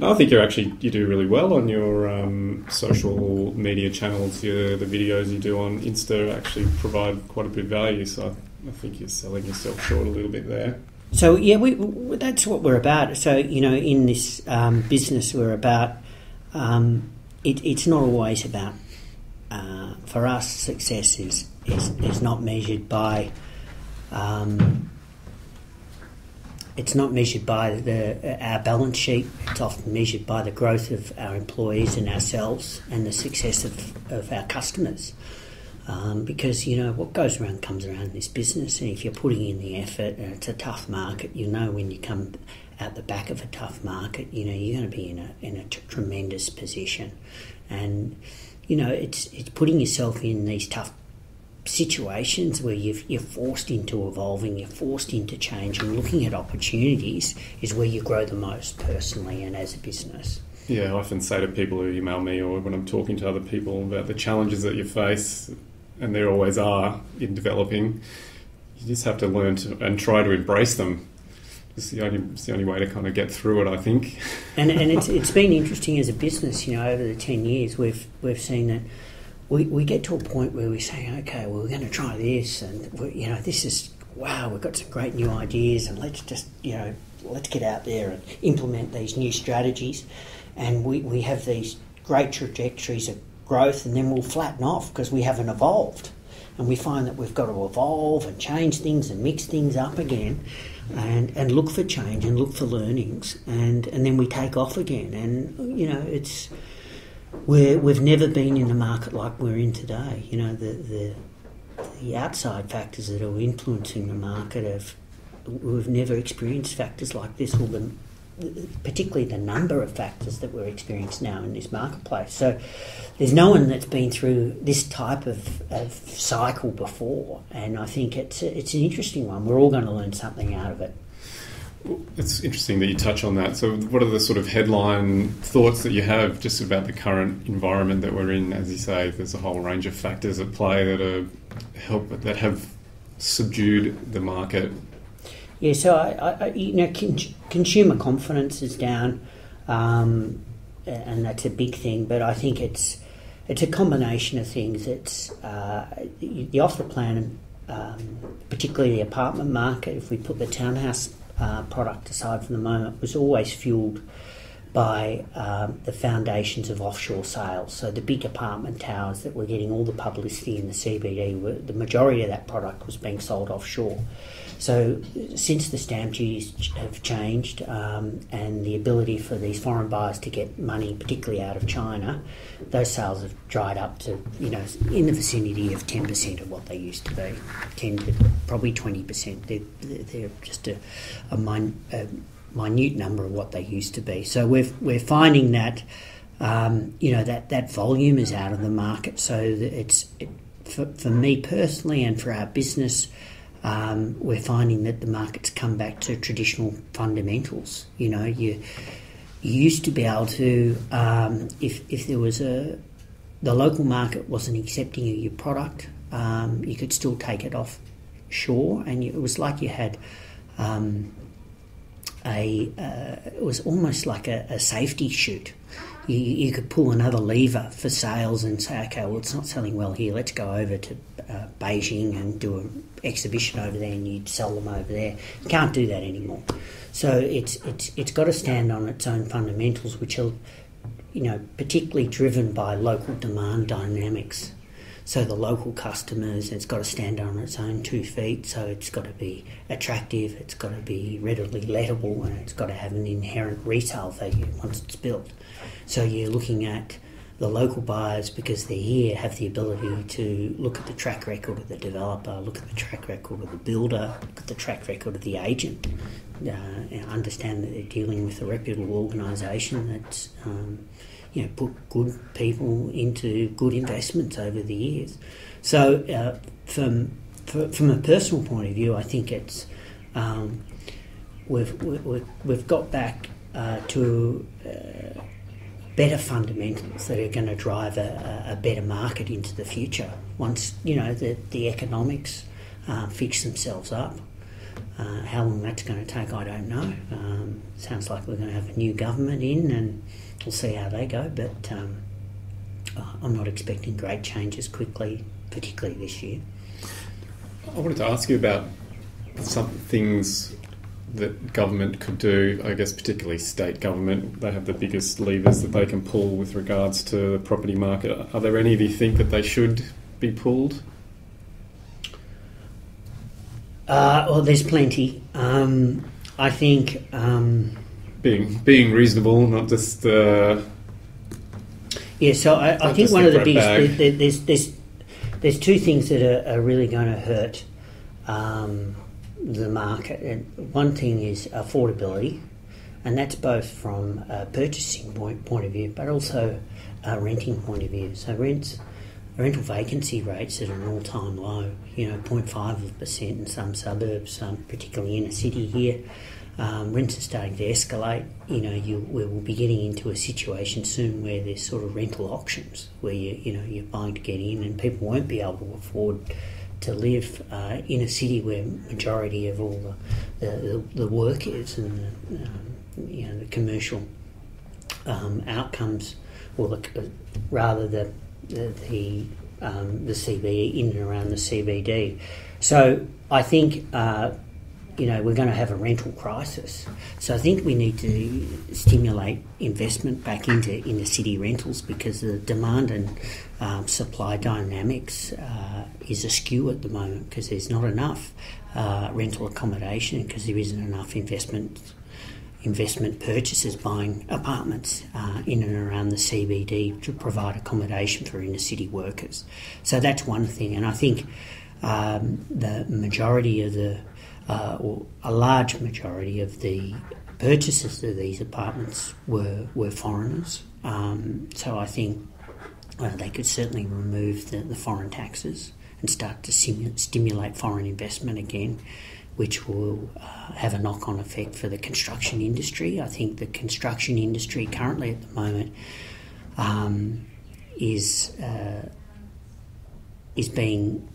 Speaker 4: No, I think you're actually you do really well on your um, social media channels. Your, the videos you do on Insta actually provide quite a bit of value. So I, think you're selling yourself short a little bit there.
Speaker 1: So yeah, we, we, that's what we're about. So you know, in this um, business, we're about um, it, it's not always about, uh, for us, success is, is, is not measured by, um, it's not measured by the, our balance sheet, it's often measured by the growth of our employees and ourselves and the success of, of our customers. Um, because you know what goes around comes around in this business, and if you're putting in the effort, and it's a tough market, you know when you come at the back of a tough market, you know you're going to be in a in a tremendous position, and you know it's it's putting yourself in these tough situations where you are forced into evolving, you're forced into change, and looking at opportunities is where you grow the most personally and as a business.
Speaker 4: Yeah, I often say to people who email me or when I'm talking to other people about the challenges that you face and there always are in developing. You just have to learn to and try to embrace them. It's the only it's the only way to kind of get through it, I think.
Speaker 1: And and it's it's been interesting as a business. You know, over the ten years, we've we've seen that. We, we get to a point where we say, okay, well, we're going to try this, and you know, this is wow, we've got some great new ideas, and let's just you know, let's get out there and implement these new strategies, and we, we have these great trajectories of growth and then we'll flatten off because we haven't evolved. And we find that we've got to evolve and change things and mix things up again and, and look for change and look for learnings and, and then we take off again. And, you know, it's we're, we've never been in a market like we're in today. You know, the, the, the outside factors that are influencing the market have we've never experienced factors like this or the particularly the number of factors that we're experiencing now in this marketplace. So there's no one that's been through this type of, of cycle before, and I think it's it's an interesting one. We're all going to learn something out of it.
Speaker 4: It's interesting that you touch on that. So, what are the sort of headline thoughts that you have just about the current environment that we're in? As you say, there's a whole range of factors at play that are help that have subdued the market
Speaker 1: yeah, so I, I you know, con- consumer confidence is down, um, and that's a big thing. But I think it's it's a combination of things. It's uh, the off the plan, um, particularly the apartment market. If we put the townhouse uh, product aside for the moment, was always fueled by um, the foundations of offshore sales. So the big apartment towers that were getting all the publicity in the CBD, were, the majority of that product was being sold offshore. So since the stamp duties have changed um, and the ability for these foreign buyers to get money, particularly out of China, those sales have dried up to you know in the vicinity of ten percent of what they used to be, ten to probably twenty percent. They're, they're just a, a, min, a, minute number of what they used to be. So we're we're finding that. Um, you know that, that volume is out of the market, so it's it, for, for me personally and for our business, um, we're finding that the market's come back to traditional fundamentals. You know, you you used to be able to, um, if if there was a the local market wasn't accepting of your product, um, you could still take it off shore, and you, it was like you had um, a uh, it was almost like a, a safety chute. You, you, could pull another lever for sales and say, okay, well, it's not selling well here. Let's go over to uh, Beijing and do an exhibition over there, and you'd sell them over there. You can't do that anymore. So it's it's it's got to stand on its own fundamentals, which are, you know, particularly driven by local demand dynamics. So the local customers, it's got to stand on its own two feet. So it's got to be attractive, it's got to be readily lettable, and it's got to have an inherent retail value once it's built. So you're looking at the local buyers because they're here have the ability to look at the track record of the developer, look at the track record of the builder, look at the track record of the agent, uh, understand that they're dealing with a reputable organisation that's um, you know, put good people into good investments over the years. So, uh, from from a personal point of view, I think it's um, we've, we've got back uh, to uh, better fundamentals that are going to drive a, a, better market into the future. Once you know the the economics uh, fix themselves up. Uh, how long that's going to take, I don't know. Um, sounds like we're going to have a new government in, and we'll see how they go. But um, uh, I'm not expecting great changes quickly, particularly this year.
Speaker 4: I wanted to ask you about some things that government could do, I guess, particularly state government. They have the biggest levers that they can pull with regards to the property market. Are there any that you think that they should be pulled?
Speaker 1: Uh, well, there's plenty. Um, I think. Um,
Speaker 4: being being reasonable, not just. Uh,
Speaker 1: yeah, so I, I think one of the biggest there's there's there's two things that are, are really going to hurt um, the market. And one thing is affordability, and that's both from a purchasing point, point of view, but also a renting point of view. So rents, rental vacancy rates at an all-time low. You know, 0.5 percent in some suburbs, um, particularly in a city here. Um, rents are starting to escalate. You know, you we will be getting into a situation soon where there's sort of rental auctions where you you know you're buying to get in, and people won't be able to afford to live uh, in a city where majority of all the the, the work is and the, um, you know the commercial um, outcomes, or the, uh, rather the the the, um, the CBD in and around the CBD. So I think. Uh, you know, we're going to have a rental crisis. So I think we need to stimulate investment back into inner city rentals because the demand and um, supply dynamics uh, is askew at the moment because there's not enough uh, rental accommodation because there isn't enough investment investment purchases buying apartments uh, in and around the CBD to provide accommodation for inner city workers. So that's one thing, and I think um, the majority of the uh, or a large majority of the purchasers of these apartments were were foreigners. Um, so I think uh, they could certainly remove the, the foreign taxes and start to simu- stimulate foreign investment again, which will uh, have a knock on effect for the construction industry. I think the construction industry currently at the moment um, is uh, is being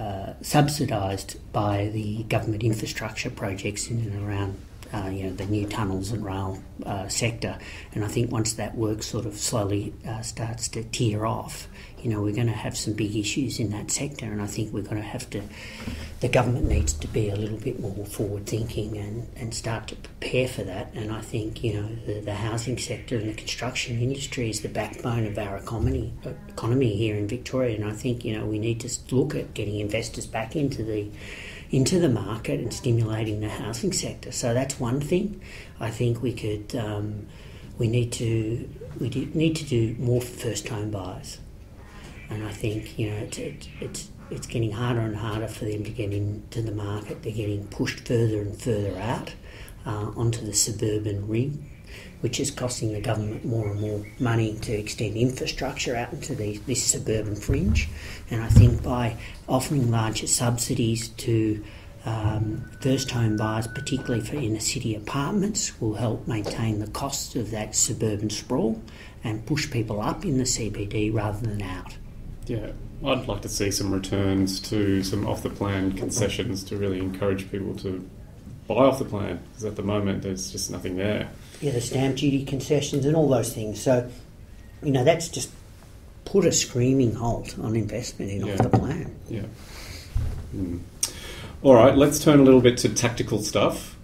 Speaker 1: uh, subsidised by the government infrastructure projects in and around uh, you know the new tunnels and rail uh, sector. And I think once that work sort of slowly uh, starts to tear off, you know we're going to have some big issues in that sector. And I think we're going to have to the government needs to be a little bit more forward thinking and, and start to prepare for that. And I think, you know, the, the housing sector and the construction industry is the backbone of our economy economy here in Victoria. And I think, you know, we need to look at getting investors back into the into the market and stimulating the housing sector. So that's one thing. I think we could um, we need to we need to do more for first home buyers. And I think, you know, it's, it's, it's it's getting harder and harder for them to get into the market. They're getting pushed further and further out uh, onto the suburban ring, which is costing the government more and more money to extend infrastructure out into the, this suburban fringe. And I think by offering larger subsidies to um, first home buyers, particularly for inner city apartments, will help maintain the costs of that suburban sprawl and push people up in the CBD rather than out.
Speaker 4: Yeah, I'd like to see some returns to some off the plan concessions to really encourage people to buy off the plan because at the moment there's just nothing there.
Speaker 1: Yeah, the stamp duty concessions and all those things. So, you know, that's just put a screaming halt on investment in
Speaker 4: Yeah.
Speaker 1: off the plan.
Speaker 4: Yeah. Hmm. All right, let's turn a little bit to tactical stuff.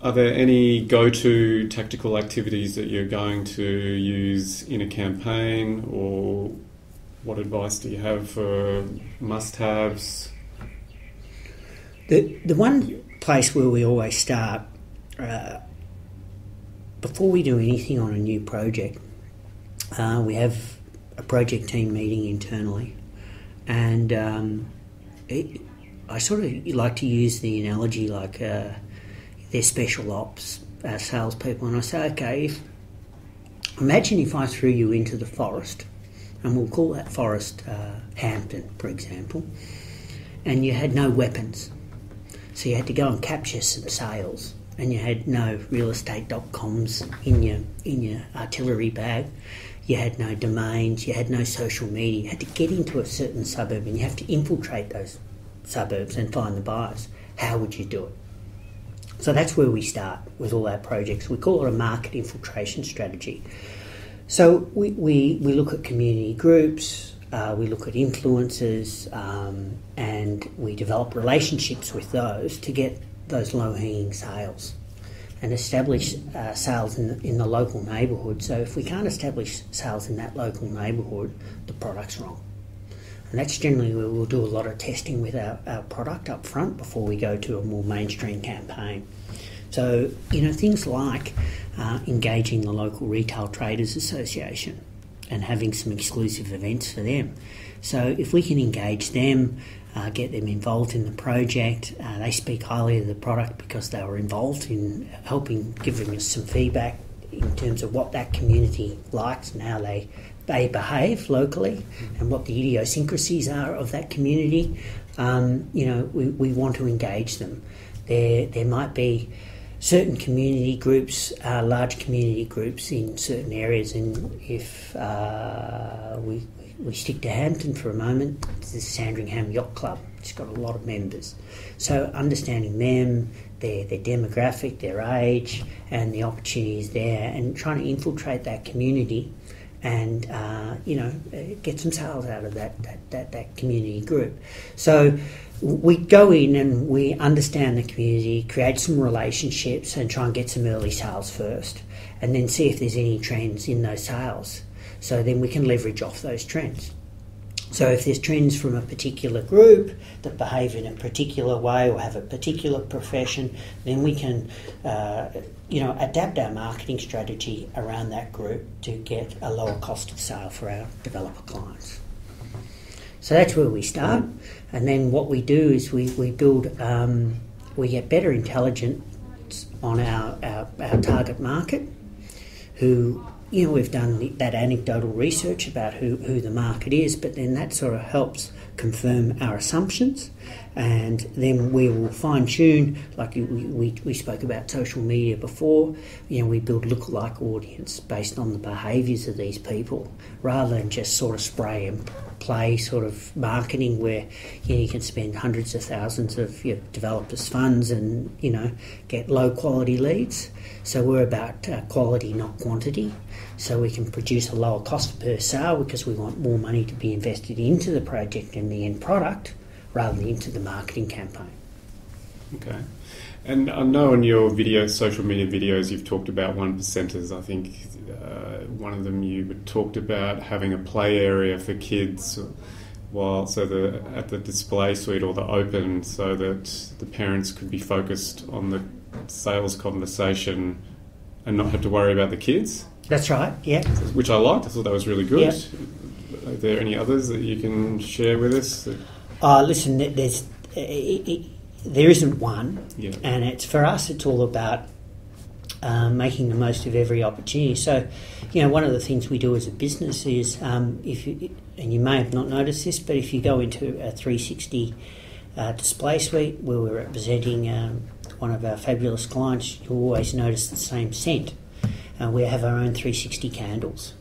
Speaker 4: Are there any go to tactical activities that you're going to use in a campaign, or what advice do you have for must haves?
Speaker 1: The the one place where we always start uh, before we do anything on a new project, uh, we have a project team meeting internally, and um, it, I sort of like to use the analogy like uh, they're special ops uh, salespeople, and I say, okay, if imagine if I threw you into the forest, and we'll call that forest uh, Hampton, for example, and you had no weapons. So you had to go and capture some sales, and you had no real estate.coms in your in your artillery bag. You had no domains. You had no social media. You had to get into a certain suburb, and you have to infiltrate those suburbs and find the buyers. How would you do it? So that's where we start with all our projects. We call it a market infiltration strategy. So we, we, we look at community groups, uh, we look at influencers, um, and we develop relationships with those to get those low hanging sales and establish uh, sales in the, in the local neighbourhood. So if we can't establish sales in that local neighbourhood, the product's wrong. And that's generally where we'll do a lot of testing with our, our product up front before we go to a more mainstream campaign. So, you know, things like uh, engaging the local Retail Traders Association and having some exclusive events for them. So, if we can engage them, uh, get them involved in the project, uh, they speak highly of the product because they were involved in helping giving us some feedback in terms of what that community likes and how they they behave locally and what the idiosyncrasies are of that community. Um, you know, we, we want to engage them. There there might be certain community groups, large community groups in certain areas, and if uh, we we stick to Hampton for a moment, the Sandringham Yacht Club. It's got a lot of members. So understanding them, their their demographic, their age, and the opportunities there, and trying to infiltrate that community, and uh, you know get some sales out of that that, that that community group. So we go in and we understand the community, create some relationships, and try and get some early sales first, and then see if there's any trends in those sales. So then we can leverage off those trends. So if there's trends from a particular group that behave in a particular way or have a particular profession, then we can, uh, you know, adapt our marketing strategy around that group to get a lower cost of sale for our developer clients. So that's where we start, and then what we do is we we build, um, we get better intelligence on our, our, our target market, who you know, we've done that anecdotal research about who, who the market is, but then that sort of helps confirm our assumptions. And then we will fine tune, like we, we, spoke about social media before, you know, we build look-alike audience based on the behaviours of these people rather than just sort of spray and play sort of marketing where you, know, you can spend hundreds of thousands of your developers' funds and, you know, get low quality leads. So we're about uh, quality, not quantity. So we can produce a lower cost per sale because we want more money to be invested into the project and the end product rather than into the marketing campaign.
Speaker 4: Okay. And I know in your video, social media videos, you've talked about one percenters. I think uh, one of them you talked about having a play area for kids, while so the at the display suite or the open, so that the parents could be focused on the sales conversation and not have to worry about the kids,
Speaker 1: That's right, yeah.
Speaker 4: which I liked. I thought that was really good.
Speaker 1: Yeah.
Speaker 4: Are there any others that you can share with us?
Speaker 1: Uh, listen, there's, it, it, there isn't one,
Speaker 4: Yeah.
Speaker 1: and it's for us. It's all about um, making the most of every opportunity. So, you know, one of the things we do as a business is, um, if you, and you may have not noticed this, but if you go into a 360 uh, display suite where we're representing um, one of our fabulous clients, you'll always notice the same scent. Uh, we have our own 360 candles.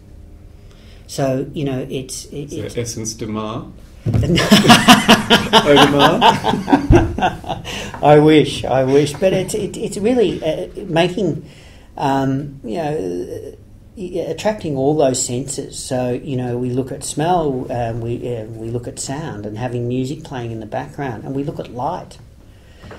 Speaker 1: So, you know, it's it,
Speaker 4: Is
Speaker 1: it's
Speaker 4: Essence de Mar?
Speaker 1: I wish, I wish, but it's it, it's really uh, making um, you know uh, attracting all those senses. So you know we look at smell, um, we uh, we look at sound, and having music playing in the background, and we look at light.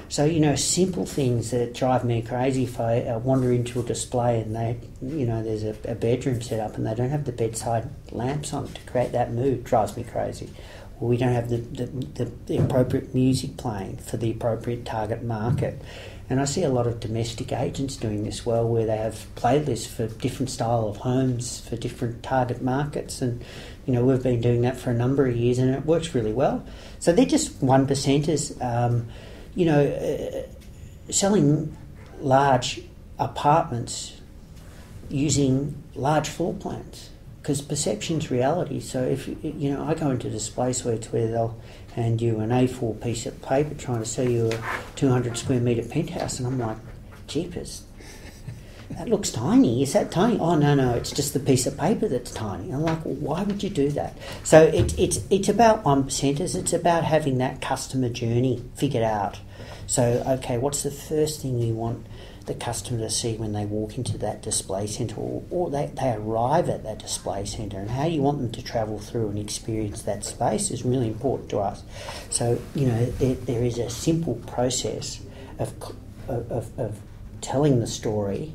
Speaker 1: So you know, simple things that drive me crazy. If I uh, wander into a display and they, you know, there's a, a, bedroom set up and they don't have the bedside lamps on to create that mood, drives me crazy. Or we don't have the, the, the, the appropriate music playing for the appropriate target market. And I see a lot of domestic agents doing this well, where they have playlists for different style of homes for different target markets, and you know we've been doing that for a number of years, and it works really well. So they're just one percenters. Um, you know, uh, selling large apartments using large floor plans because perception's reality. So if you know, I go into display suites where they'll hand you an A4 piece of paper trying to sell you a 200 square metre penthouse, and I'm like, jeepers. That looks tiny. Is that tiny? Oh no, no, it's just the piece of paper that's tiny. I'm like, well, why would you do that? So it, it's it's about one percenters. It's about having that customer journey figured out. So okay, what's the first thing you want the customer to see when they walk into that display centre or, or they, they arrive at that display centre and how you want them to travel through and experience that space is really important to us. So, you know, there, there is a simple process of, of, of telling the story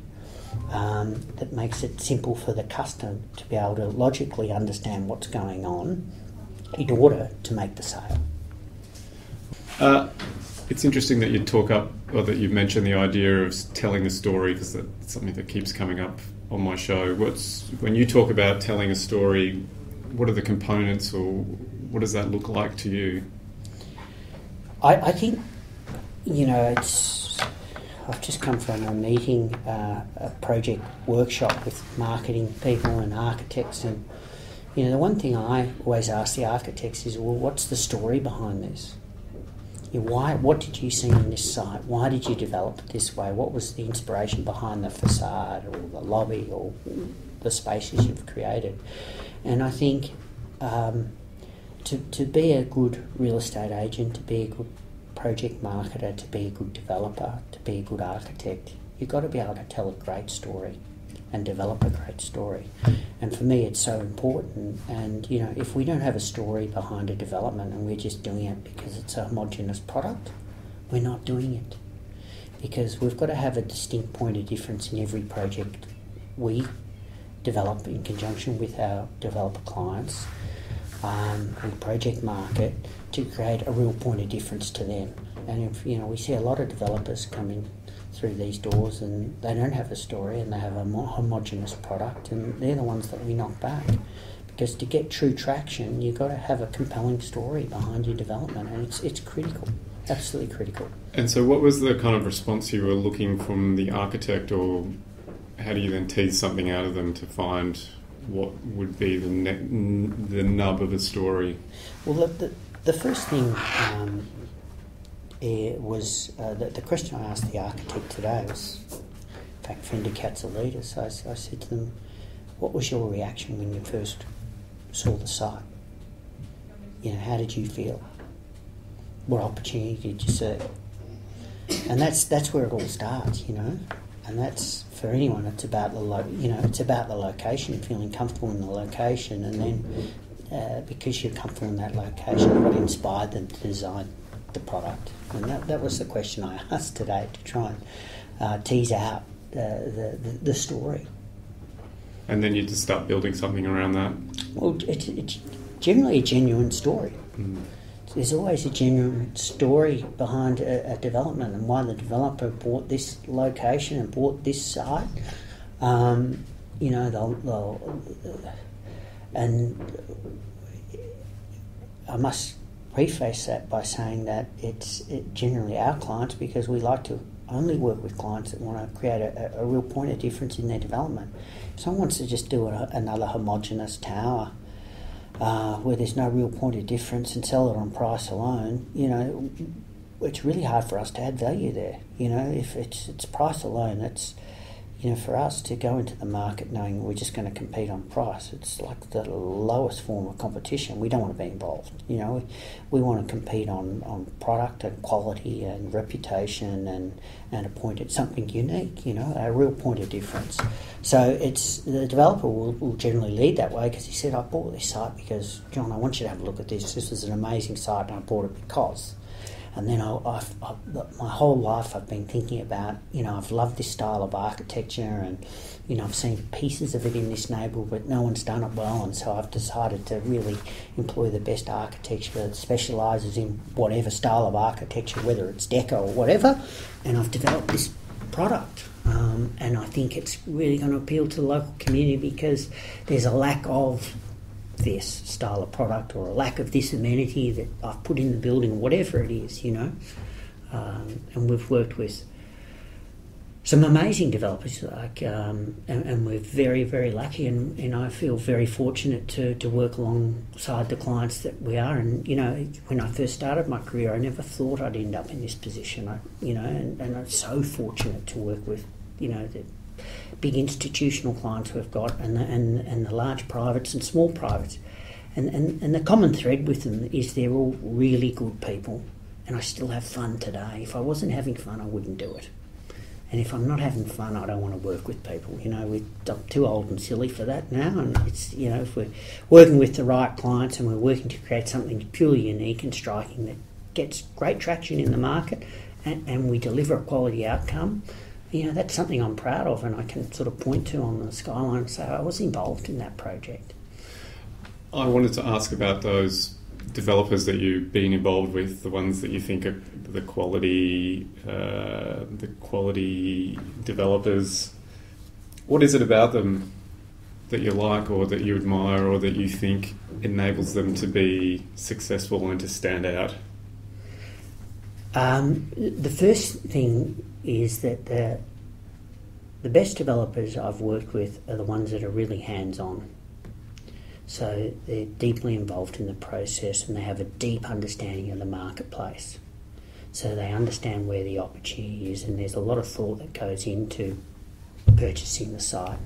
Speaker 1: um, that makes it simple for the customer to be able to logically understand what's going on in order to make the sale.
Speaker 4: Uh, it's interesting that you talk up or that you've mentioned the idea of telling a story because that's something that keeps coming up on my show. What's when you talk about telling a story? What are the components, or what does that look like to you?
Speaker 1: I, I think you know it's. I've just come from a meeting, uh, a project workshop with marketing people and architects, and you know the one thing I always ask the architects is, well, what's the story behind this? You know, why? What did you see in this site? Why did you develop it this way? What was the inspiration behind the facade or the lobby or the spaces you've created? And I think um, to to be a good real estate agent, to be a good project marketer, to be a good developer, to be a good architect, you've got to be able to tell a great story and develop a great story. And for me, it's so important. And you know, if we don't have a story behind a development and we're just doing it because it's a homogenous product, we're not doing it. Because we've got to have a distinct point of difference in every project we develop in conjunction with our developer clients um, and project market to create a real point of difference to them. And if you know, we see a lot of developers coming through these doors and they don't have a story and they have a more homogenous product and they're the ones that we knock back. Because to get true traction you've got to have a compelling story behind your development and it's, it's critical absolutely critical.
Speaker 4: And so what was the kind of response you were looking from the architect or how do you then tease something out of them to find what would be the, ne- the nub of a story?
Speaker 1: Well the, the, the first thing um, it was uh, the, the, question I asked the architect today was, in fact, Fender Katsalidis. So I, I said to them, "What was your reaction when you first saw the site? You know, how did you feel? What opportunity did you see?" And that's that's where it all starts, you know. And that's for anyone. It's about the lo- you know, it's about the location, feeling comfortable in the location, and then uh, because you're comfortable in that location, what inspired them to design the product. And that, that was the question I asked today to try and uh, tease out uh, the, the, the, story.
Speaker 4: And then you just start building something around that?
Speaker 1: Well, it's, it's generally a genuine story. Mm. There's always a genuine story behind a, a, development and why the developer bought this location and bought this site. Um, you know, they'll, they'll and I must preface that by saying that it's it generally our clients because we like to only work with clients that want to create a, a real point of difference in their development. If someone wants to just do a, another homogenous tower uh, where there's no real point of difference and sell it on price alone, you know, it's really hard for us to add value there. You know, if it's it's price alone, it's you know, for us to go into the market knowing we're just going to compete on price, it's like the lowest form of competition. We don't want to be involved. You know, we, we want to compete on, on product and quality and reputation and, and a point at something unique, you know, a real point of difference. So it's the developer will, will generally lead that way because he said, I bought this site because, John, I want you to have a look at this. This is an amazing site and I bought it because. And then I, I've, I've, my whole life I've been thinking about, you know, I've loved this style of architecture and, you know, I've seen pieces of it in this neighbourhood, but no one's done it well. And so I've decided to really employ the best architecture that specialises in whatever style of architecture, whether it's deco or whatever. And I've developed this product. Um, and I think it's really going to appeal to the local community because there's a lack of this style of product or a lack of this amenity that I've put in the building, whatever it is, you know. Um, and we've worked with some amazing developers, like, um, and, and, we're very, very lucky, and, and I feel very fortunate to, to work alongside the clients that we are. And you know, when I first started my career, I never thought I'd end up in this position. I, you know, and, and I'm so fortunate to work with, you know, the big institutional clients we've got and the, and, and the large privates and small privates. And, and, and the common thread with them is they're all really good people and I still have fun today. If I wasn't having fun, I wouldn't do it. And if I'm not having fun, I don't want to work with people. You know, we're too old and silly for that now. And it's, you know, if we're working with the right clients and we're working to create something purely unique and striking that gets great traction in the market and, and we deliver a quality outcome, you know, that's something I'm proud of and I can sort of point to on the skyline and say I was involved in that project.
Speaker 4: I wanted to ask about those developers that you've been involved with, the ones that you think are the quality, uh, the quality developers. What is it about them that you like, or that you admire, or that you think enables them to be successful and to stand out?
Speaker 1: Um, the first thing is that the the best developers I've worked with are the ones that are really hands on. So they're deeply involved in the process and they have a deep understanding of the marketplace. So they understand where the opportunity is, and there's a lot of thought that goes into purchasing the site.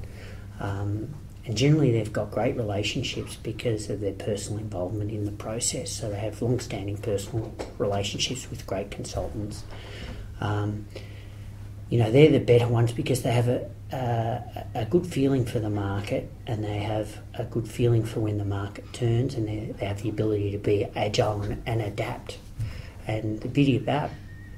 Speaker 1: Um, and generally, they've got great relationships because of their personal involvement in the process. So they have long standing personal relationships with great consultants. Um, you know, they're the better ones because they have a, a, a, good feeling for the market and they have a good feeling for when the market turns and they, they have the ability to be agile and, and adapt. And the beauty about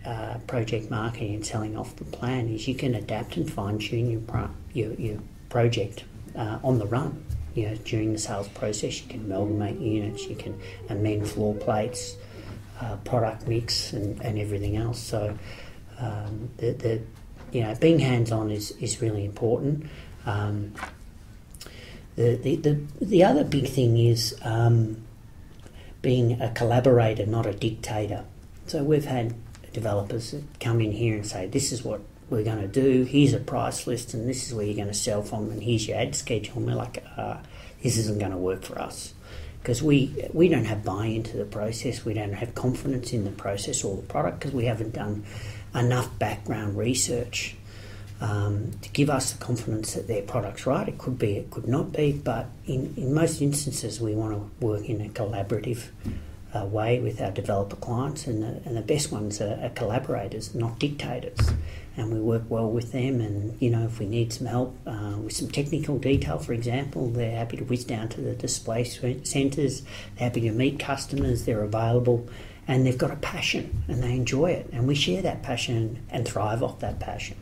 Speaker 1: uh, project marketing and selling off the plan is you can adapt and fine tune your, pro- your, your project uh, on the run. You know, during the sales process, you can amalgamate units, you can amend floor plates, uh, product mix, and, and everything else. So, um, the, the you know, being hands on is, is really important. Um, the, the, the, the other big thing is um, being a collaborator, not a dictator. So we've had developers come in here and say, This is what we're going to do, here's a price list, and this is where you're going to sell from, and here's your ad schedule. And we're like, uh, This isn't going to work for us. Because we, we don't have buy into the process, we don't have confidence in the process or the product because we haven't done enough background research um, to give us the confidence that their product's right. It could be, it could not be, but in, in most instances, we want to work in a collaborative uh, way with our developer clients, and the, and the best ones are, are, collaborators, not dictators. And we work well with them, and you know, if we need some help uh, with some technical detail, for example, they're happy to whiz down to the display centres, they're happy to meet customers, they're available and they've got a passion and they enjoy it. And we share that passion and thrive off that passion.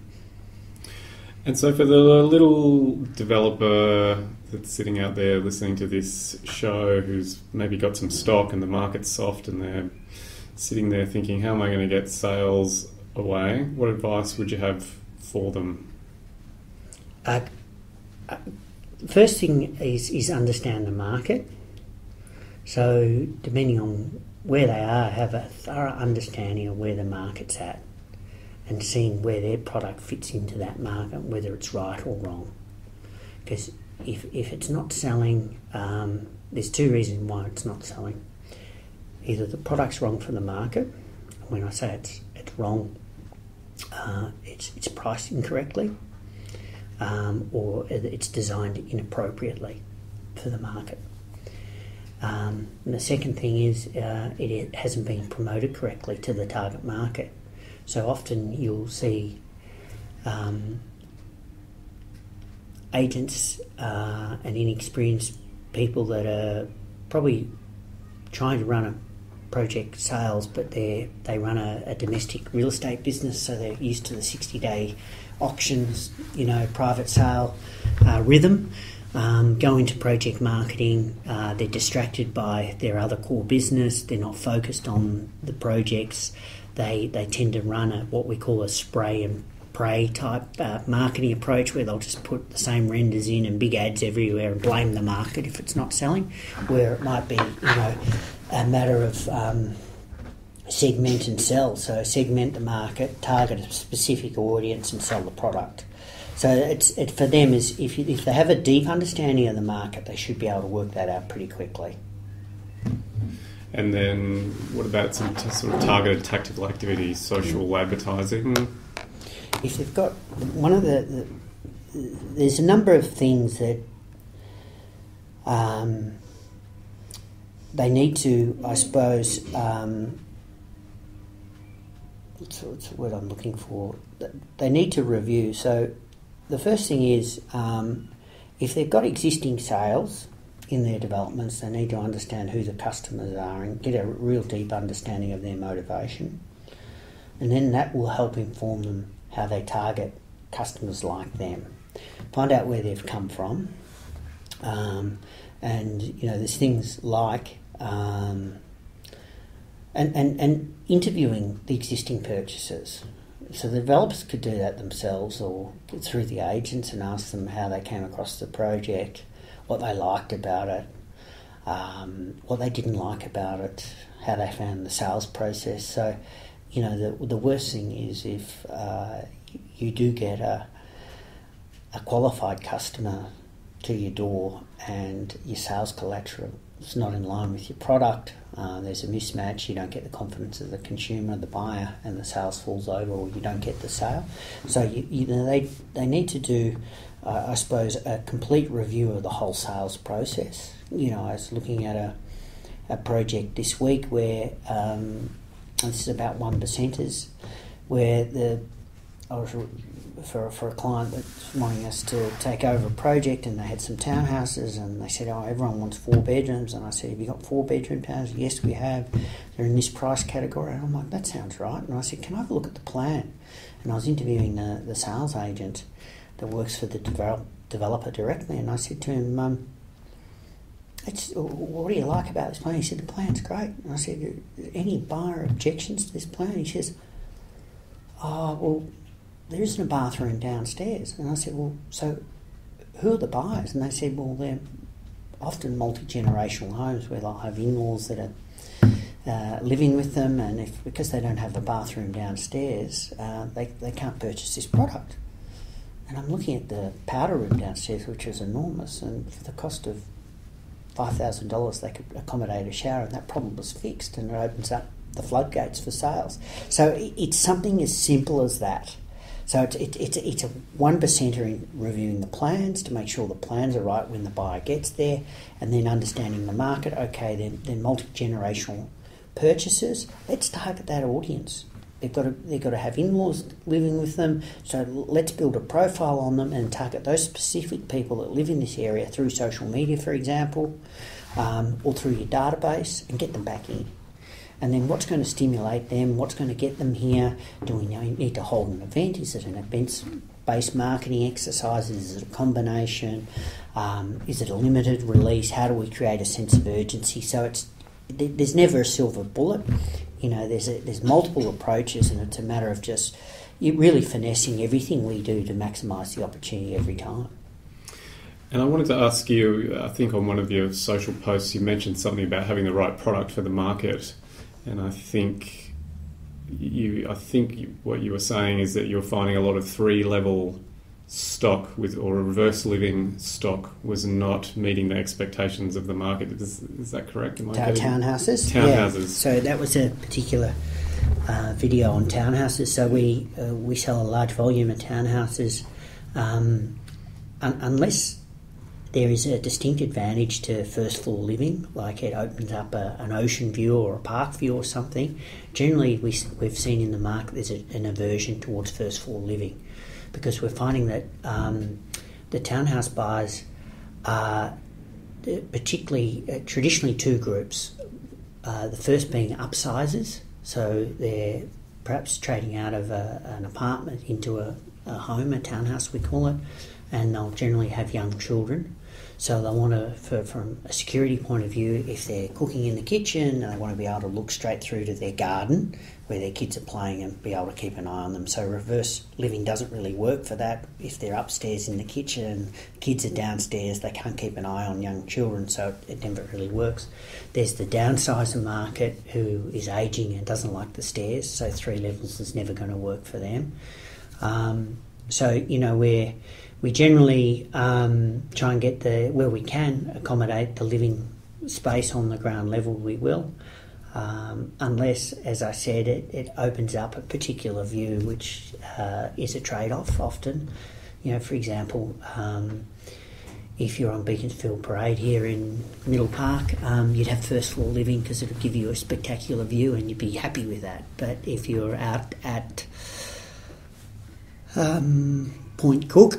Speaker 4: And so for the little developer that's sitting out there listening to this show who's maybe got some stock and the market's soft and they're sitting there thinking how am i going to get sales away? What advice would you have for them?
Speaker 1: Uh, uh, first thing is is understand the market. So depending on where they are have a thorough understanding of where the market's at and seeing where their product fits into that market, whether it's right or wrong. Because if, if it's not selling, um, there's two reasons why it's not selling. Either the product's wrong for the market, when I say it's, it's wrong, uh, it's, it's priced incorrectly, um, or it's designed inappropriately for the market. Um, the second thing is uh, it, it hasn't been promoted correctly to the target market. So often you'll see um, agents uh, and inexperienced people that are probably trying to run a project sales, but they they run a, a, domestic real estate business, so they're used to the sixty day auctions, you know, private sale uh, rhythm. Um, go into project marketing, uh, they're distracted by their other core business. They're not focused on the projects. They they tend to run a what we call a spray and pray type uh, marketing approach where they'll just put the same renders in and big ads everywhere and blame the market if it's not selling, where it might be you know a matter of um, segment and sell. So segment the market, target a specific audience, and sell the product. So it's it for them is if you, if they have a deep understanding of the market, they should be able to work that out pretty quickly.
Speaker 4: And then, what about some t- sort of targeted tactical activities, social advertising?
Speaker 1: If they've got one of the, the there's a number of things that um, they need to, I suppose, um, what's, what's, the word I'm looking for? They need to review. So the first thing is um, if they've got existing sales in their developments, they need to understand who the customers are and get a real deep understanding of their motivation. And then that will help inform them how they target customers like them. Find out where they've come from. Um, and you know, there's things like um, and, and, and interviewing the existing purchasers. So the developers could do that themselves or through the agents and ask them how they came across the project, what they liked about it, um, what they didn't like about it, how they found the sales process. So, you know, the, the worst thing is if uh, you do get a, a qualified customer to your door and your sales collateral it's not in line with your product. Uh, there's a mismatch. You don't get the confidence of the consumer, the buyer, and the sales falls over, or you don't get the sale. So you, you know, they they need to do, uh, I suppose, a complete review of the whole sales process. You know, I was looking at a a project this week where um, this is about one percenters, where the I was for, for a client that's wanting us to take over a project and they had some townhouses and they said, oh, everyone wants four bedrooms. And I said, have you got four bedroom townhouses? Yes, we have. They're in this price category. And I'm like, that sounds right. And I said, can I have a look at the plan? And I was interviewing the, the sales agent that works for the develop, developer directly. And I said to him, um, it's, what do you like about this plan? He said, the plan's great. And I said, any buyer objections to this plan? He says, oh, well, there isn't a bathroom downstairs. And I said, well, so who are the buyers? And they said, well, they're often multi generational homes where they'll have in laws that are uh, living with them, and if because they don't have a bathroom downstairs, uh, they, they can't purchase this product. And I'm looking at the powder room downstairs, which is enormous, and for the cost of five thousand dollars, they could accommodate a shower, and that problem was fixed, and it opens up the floodgates for sales. So it's something as simple as that. So it's, it, it's, it's a one percenter in reviewing the plans to make sure the plans are right when the buyer gets there, and then understanding the market. Okay, then then multi generational purchases. Let's target that audience. They've got to they've got to have in-laws living with them. So let's build a profile on them and target those specific people that live in this area through social media, for example, um, or through your database, and get them back in and then what's going to stimulate them, what's going to get them here. Do we need to hold an event? Is it an events based marketing exercise? Is it a combination? Um, is it a limited release? How do we create a sense of urgency? So it's there's never a silver bullet. You know, there's a, there's multiple approaches, and it's a matter of just really finessing everything we do to maximise the opportunity every time.
Speaker 4: And I wanted to ask you, I think on one of your social posts, you mentioned something about having the right product for the market and I think you, I think what you were saying is that you're finding a lot of three level stock with or a reverse living stock was not meeting the expectations of the market. Is, is that correct?
Speaker 1: Am I townhouses.
Speaker 4: Townhouses. Yeah.
Speaker 1: So that was a particular uh, video on townhouses. So we uh, we sell a large volume of townhouses. Um, un- unless there is a distinct advantage to first floor living, like it opens up a, an ocean view or a park view or something. Generally, we, we've seen in the market there's a, an aversion towards first floor living because we're finding that um, the townhouse buyers are particularly uh, traditionally two groups. Uh, the first being upsizers, so they're perhaps trading out of a, an apartment into a, a home, a townhouse we call it, and they'll generally have young children. So they want to, for, from a security point of view, if they're cooking in the kitchen, they want to be able to look straight through to their garden where their kids are playing and be able to keep an eye on them. So reverse living doesn't really work for that. If they're upstairs in the kitchen, kids are downstairs, they can't keep an eye on young children, so it never really works. There's the downsizer market who is aging and doesn't like the stairs, so three levels is never going to work for them. Um, so you know we're we generally um, try and get the where we can accommodate the living space on the ground level. We will, um, unless, as I said, it, it opens up a particular view, which uh, is a trade off often. You know, for example. Um, if you're on Beaconsfield Parade here in Middle Park, um, you'd have first floor living because it would give you a spectacular view and you'd be happy with that. But if you're out at um, Point Cook,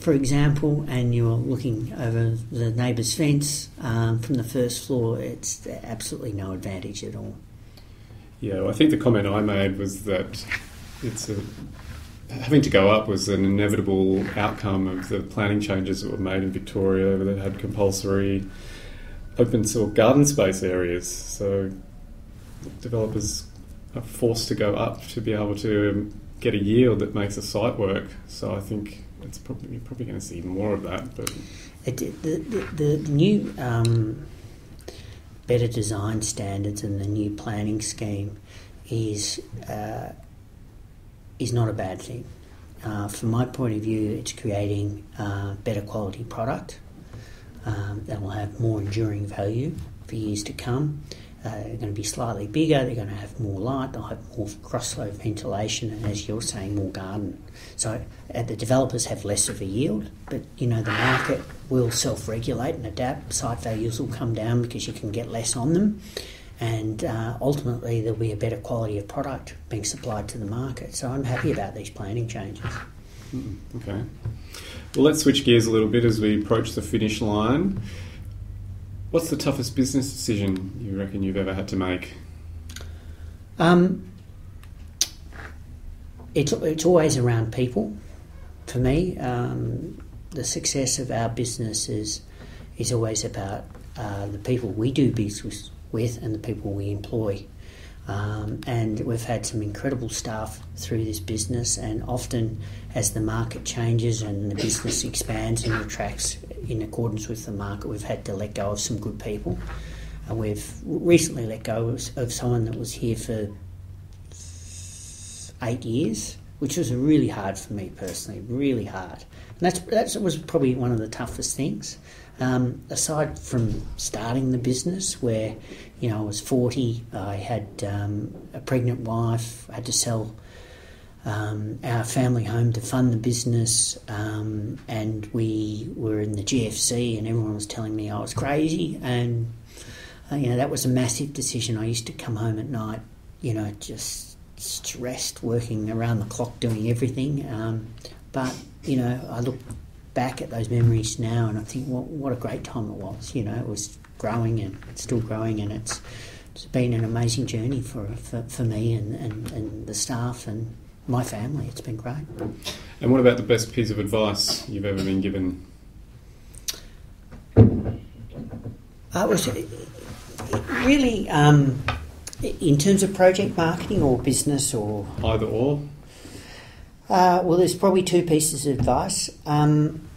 Speaker 1: for example, and you're looking over the neighbour's fence um, from the first floor, it's absolutely no advantage at all.
Speaker 4: Yeah, well, I think the comment I made was that it's a, having to go up was an inevitable outcome of the planning changes that were made in Victoria that had compulsory open of garden space areas. So developers are forced to go up to be able to get a yield that makes a site work. So I think it's probably you're probably going to see more of that. But
Speaker 1: it, the, the, the new um, better design standards and the new planning scheme is uh, is not a bad thing. Uh, from my point of view, it's creating uh, better quality product um, that will have more enduring value for years to come. They're going to be slightly bigger, they're going to have more light, they'll have more cross flow ventilation, and as you're saying, more garden. So uh, the developers have less of a yield, but you know the market will self regulate and adapt. Site values will come down because you can get less on them, and uh, ultimately there'll be a better quality of product being supplied to the market. So I'm happy about these planning changes.
Speaker 4: Okay. Well, let's switch gears a little bit as we approach the finish line. What's the toughest business decision you reckon you've ever had to make?
Speaker 1: Um, it's it's always around people. For me, um, the success of our business is is always about uh, the people we do business with and the people we employ. Um, and we've had some incredible staff through this business, and often as the market changes and the business expands and retracts in accordance with the market, we've had to let go of some good people. And we've recently let go of, someone that was here for eight years, which was really hard for me personally, really hard. And that's that was probably one of the toughest things. Um, aside from starting the business, where you know I was forty, I had um, a pregnant wife, I had to sell um, our family home to fund the business, um, and we were in the GFC, and everyone was telling me I was crazy, and uh, you know that was a massive decision. I used to come home at night, you know, just stressed, working around the clock, doing everything. Um, but you know, I look back at those memories now, and I think, what what a great time it was. You know, it was growing and still growing, and it's it's been an amazing journey for for, for me and, and, and the staff and my family. It's been great.
Speaker 4: And what about the best piece of advice you've ever been given?
Speaker 1: Uh, it was really um, in terms of project marketing or business or
Speaker 4: either or.
Speaker 1: Uh, well, there's probably two pieces of advice. Um,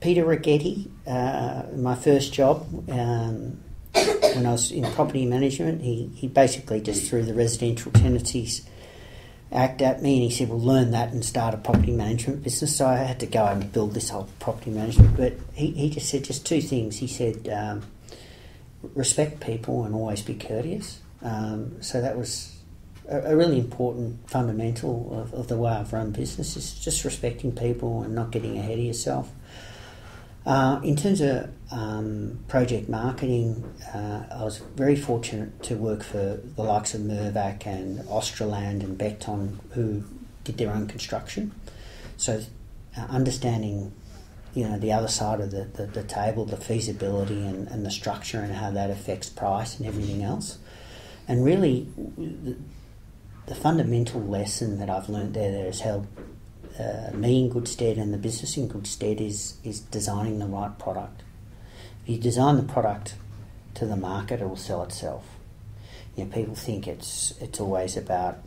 Speaker 1: Peter Rigetti, uh, my first job um, when I was in property management, he, he basically just threw the residential tenancies act at me and he said, Well, learn that and start a property management business. So I had to go and build this whole property management. But he, he just said just two things. He said, um, Respect people and always be courteous. Um, so that was a, a really important fundamental of, of, the way I've run business is just respecting people and not getting ahead of yourself. Uh, in terms of um, project marketing, uh, I was very fortunate to work for the likes of Mirvac and Australand and Becton, who did their own construction. So, uh, understanding you know the other side of the, the, the table, the feasibility and, and, the structure and how that affects price and everything else. And really, the, the fundamental lesson that I've learned there has held uh, me in good stead and the business in good stead is is designing the right product. If you design the product to the market, it will sell itself. You know, people think it's it's always about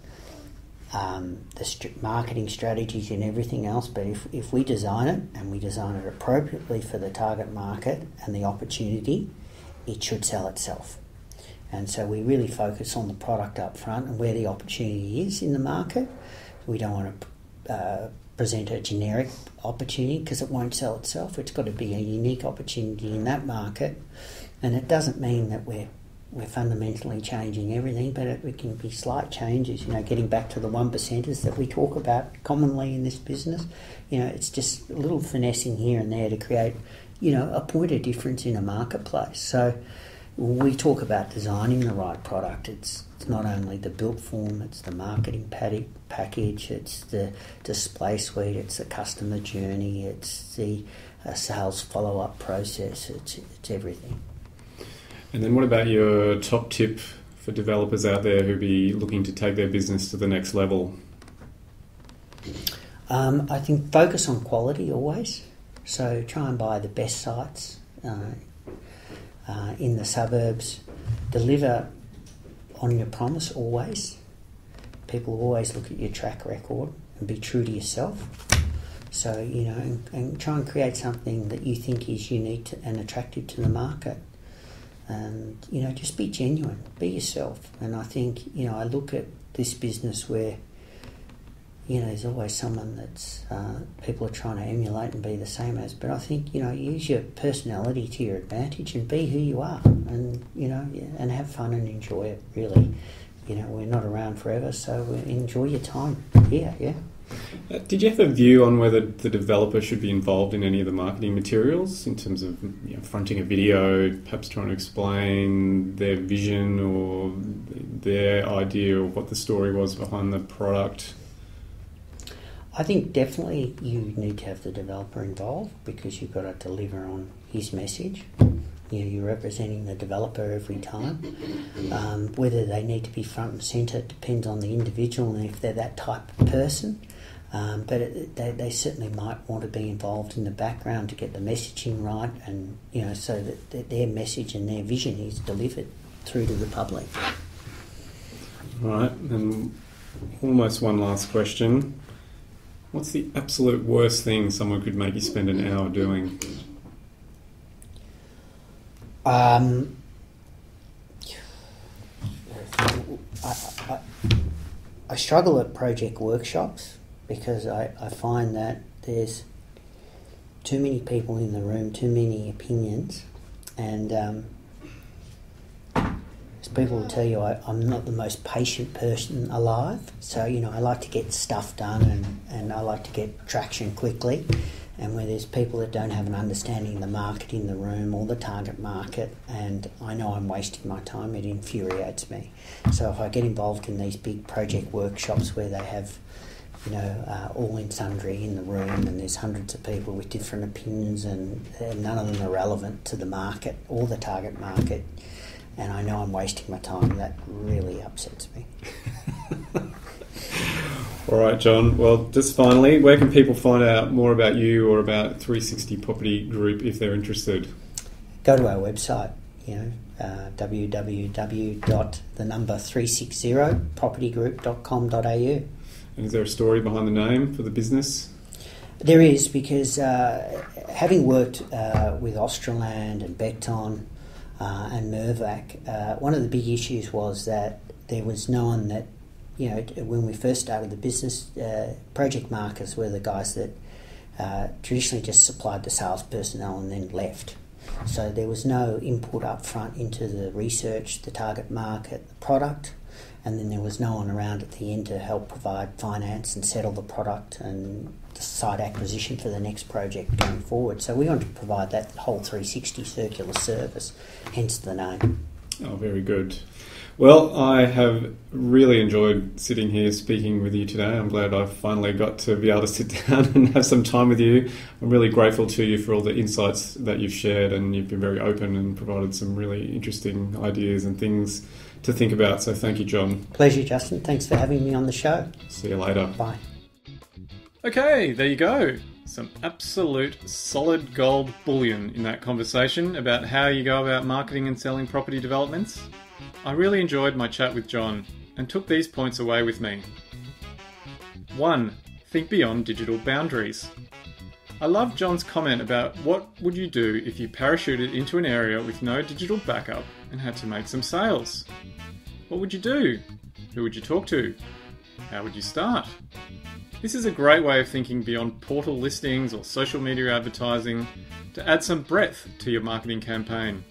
Speaker 1: um, the st- marketing strategies and everything else. But if, if we design it and we design it appropriately for the target market and the opportunity, it should sell itself. And so we really focus on the product up front and where the opportunity is in the market. We don't want to uh, present a generic opportunity because it won't sell itself. It's got to be a unique opportunity in that market. And it doesn't mean that we're we're fundamentally changing everything, but it, it, can be slight changes. You know, getting back to the one percenters that we talk about commonly in this business. You know, it's just a little finessing here and there to create, you know, a point of difference in a marketplace. So we talk about designing the right product. It's it's not only the built form, it's the marketing package, it's the display suite, it's the customer journey, it's the uh, sales follow up process. It's it's everything.
Speaker 4: And then, what about your top tip for developers out there who be looking to take their business to the next level?
Speaker 1: Um, I think focus on quality always. So try and buy the best sites uh, uh, in the suburbs. Deliver on your promise always. People always look at your track record and be true to yourself. So you know, and, and try and create something that you think is unique to, and attractive to the market and you know just be genuine be yourself and i think you know i look at this business where you know there's always someone that's uh, people are trying to emulate and be the same as but i think you know use your personality to your advantage and be who you are and you know and have fun and enjoy it really you know we're not around forever so enjoy your time here yeah
Speaker 4: uh, did you have a view on whether the developer should be involved in any of the marketing materials in terms of you know, fronting a video, perhaps trying to explain their vision or their idea of what the story was behind the product?
Speaker 1: I think definitely you need to have the developer involved because you've got to deliver on his message. You know, you're representing the developer every time. Um, whether they need to be front and centre depends on the individual and if they're that type of person. Um, but it, they, they certainly might want to be involved in the background to get the messaging right, and you know, so that, that their message and their vision is delivered through to the public.
Speaker 4: All right, and almost one last question. What's the absolute worst thing someone could make you spend an hour doing?
Speaker 1: Um, I, I, I struggle at project workshops because I, I find that there's too many people in the room, too many opinions, and um, as people will tell you, I, am not the most patient person alive. So, you know, I like to get stuff done and, and I like to get traction quickly. And where there's people that don't have an understanding of the market in the room or the target market, and I know I'm wasting my time, it infuriates me. So, if I get involved in these big project workshops where they have you know, uh, all in sundry in the room, and there's hundreds of people with different opinions, and, and, none of them are relevant to the market or the target market. And I know I'm wasting my time. That really upsets me.
Speaker 4: all right, John. Well, just finally, where can people find out more about you or about 360 Property Group if they're interested?
Speaker 1: Go to our website. You know, uh, www.the360propertygroup.com.au.
Speaker 4: And is there a story behind the name for the business?
Speaker 1: There is because uh, having worked uh, with Australand and Becton uh, and Mirvac, uh, one of the big issues was that there was no one that, you know, when we first started the business, uh, project markers were the guys that uh, traditionally just supplied the sales personnel and then left. So there was no input up front into the research, the target market, the product. and then there was no one around at the end to help provide finance and settle the product and site acquisition for the next project going forward. So we want to provide that whole 360 circular service, hence the name.
Speaker 3: Oh, very good. Well, I have really enjoyed sitting here speaking with you today. I'm glad I finally got to be able to sit down and have some time with you. I'm really grateful to you for all the insights that you've shared, and you've been very open and provided some really interesting ideas and things to think about. So, thank you, John.
Speaker 1: Pleasure, Justin. Thanks for having me on the show.
Speaker 3: See you later.
Speaker 1: Bye.
Speaker 3: Okay, there you go. Some absolute solid gold bullion in that conversation about how you go about marketing and selling property developments. I really enjoyed my chat with John and took these points away with me. 1. Think beyond digital boundaries. I love John's comment about what would you do if you parachuted into an area with no digital backup and had to make some sales? What would you do? Who would you talk to? How would you start? This is a great way of thinking beyond portal listings or social media advertising to add some breadth to your marketing campaign.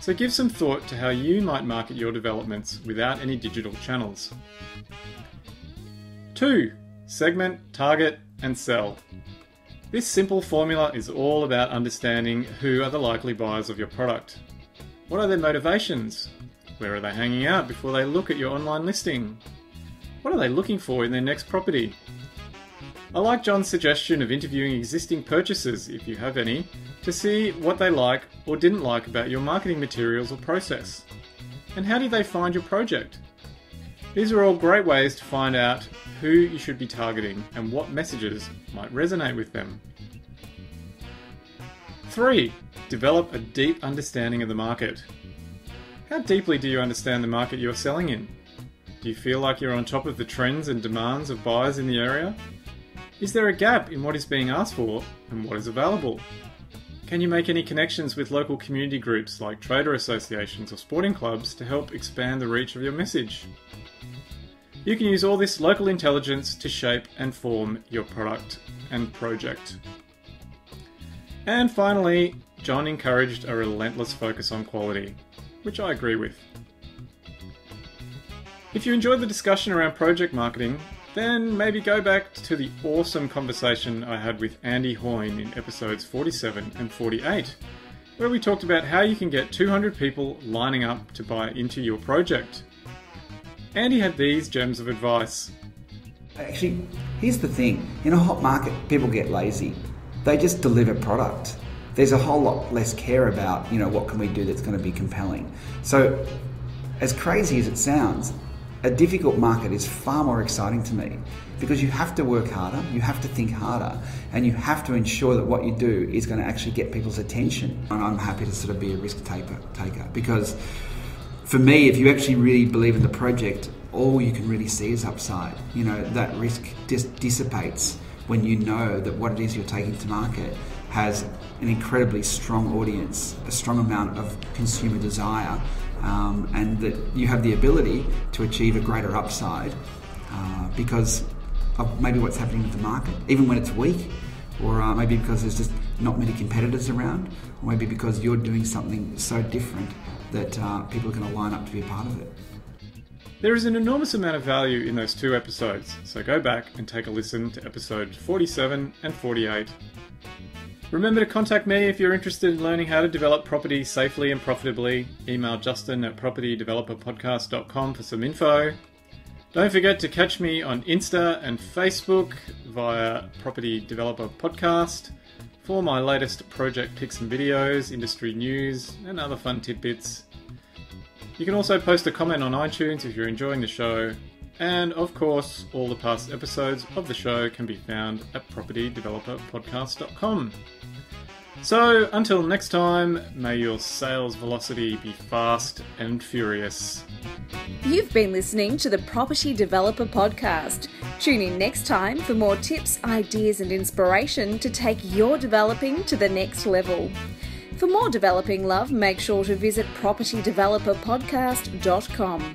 Speaker 3: So give some thought to how you might market your developments without any digital channels. 2. Segment, target, and sell. This simple formula is all about understanding who are the likely buyers of your product. What are their motivations? Where are they hanging out before they look at your online listing? What are they looking for in their next property? I like John's suggestion of interviewing existing purchasers, if you have any, to see what they like or didn't like about your marketing materials or process. And how did they find your project? These are all great ways to find out who you should be targeting and what messages might resonate with them. 3. Develop a deep understanding of the market. How deeply do you understand the market you are selling in? Do you feel like you're on top of the trends and demands of buyers in the area? Is there a gap in what is being asked for and what is available? Can you make any connections with local community groups like trader associations or sporting clubs to help expand the reach of your message? You can use all this local intelligence to shape and form your product and project. And finally, John encouraged a relentless focus on quality, which I agree with. If you enjoyed the discussion around project marketing, then maybe go back to the awesome conversation I had with Andy Hoyne in episodes 47 and 48, where we talked about how you can get 200 people lining up to buy into your project. Andy had these gems of advice.
Speaker 5: Actually, here's the thing in a hot market, people get lazy. They just deliver product. There's a whole lot less care about, you know, what can we do that's going to be compelling. So, as crazy as it sounds, a difficult market is far more exciting to me because you have to work harder, you have to think harder, and you have to ensure that what you do is going to actually get people's attention. And I'm happy to sort of be a risk taker, because for me, if you actually really believe in the project, all you can really see is upside. You know, that risk just dissipates when you know that what it is you're taking to market has an incredibly strong audience, a strong amount of consumer desire, um, and that you have the ability to achieve a greater upside uh, because of maybe what's happening with the market, even when it's weak, or uh, maybe because there's just not many competitors around, or maybe because you're doing something so different that uh, people are going to line up to be a part of it.
Speaker 3: There is an enormous amount of value in those two episodes, so go back and take a listen to episodes 47 and 48 Remember to contact me if you're interested in learning how to develop property safely and profitably. Email justin at propertydeveloperpodcast.com for some info. Don't forget to catch me on Insta and Facebook via Property Developer Podcast for my latest project pics and videos, industry news, and other fun tidbits. You can also post a comment on iTunes if you're enjoying the show. And of course, all the past episodes of the show can be found at propertydeveloperpodcast.com. So, until next time, may your sales velocity be fast and furious.
Speaker 2: You've been listening to the Property Developer Podcast. Tune in next time for more tips, ideas, and inspiration to take your developing to the next level. For more developing love, make sure to visit propertydeveloperpodcast.com.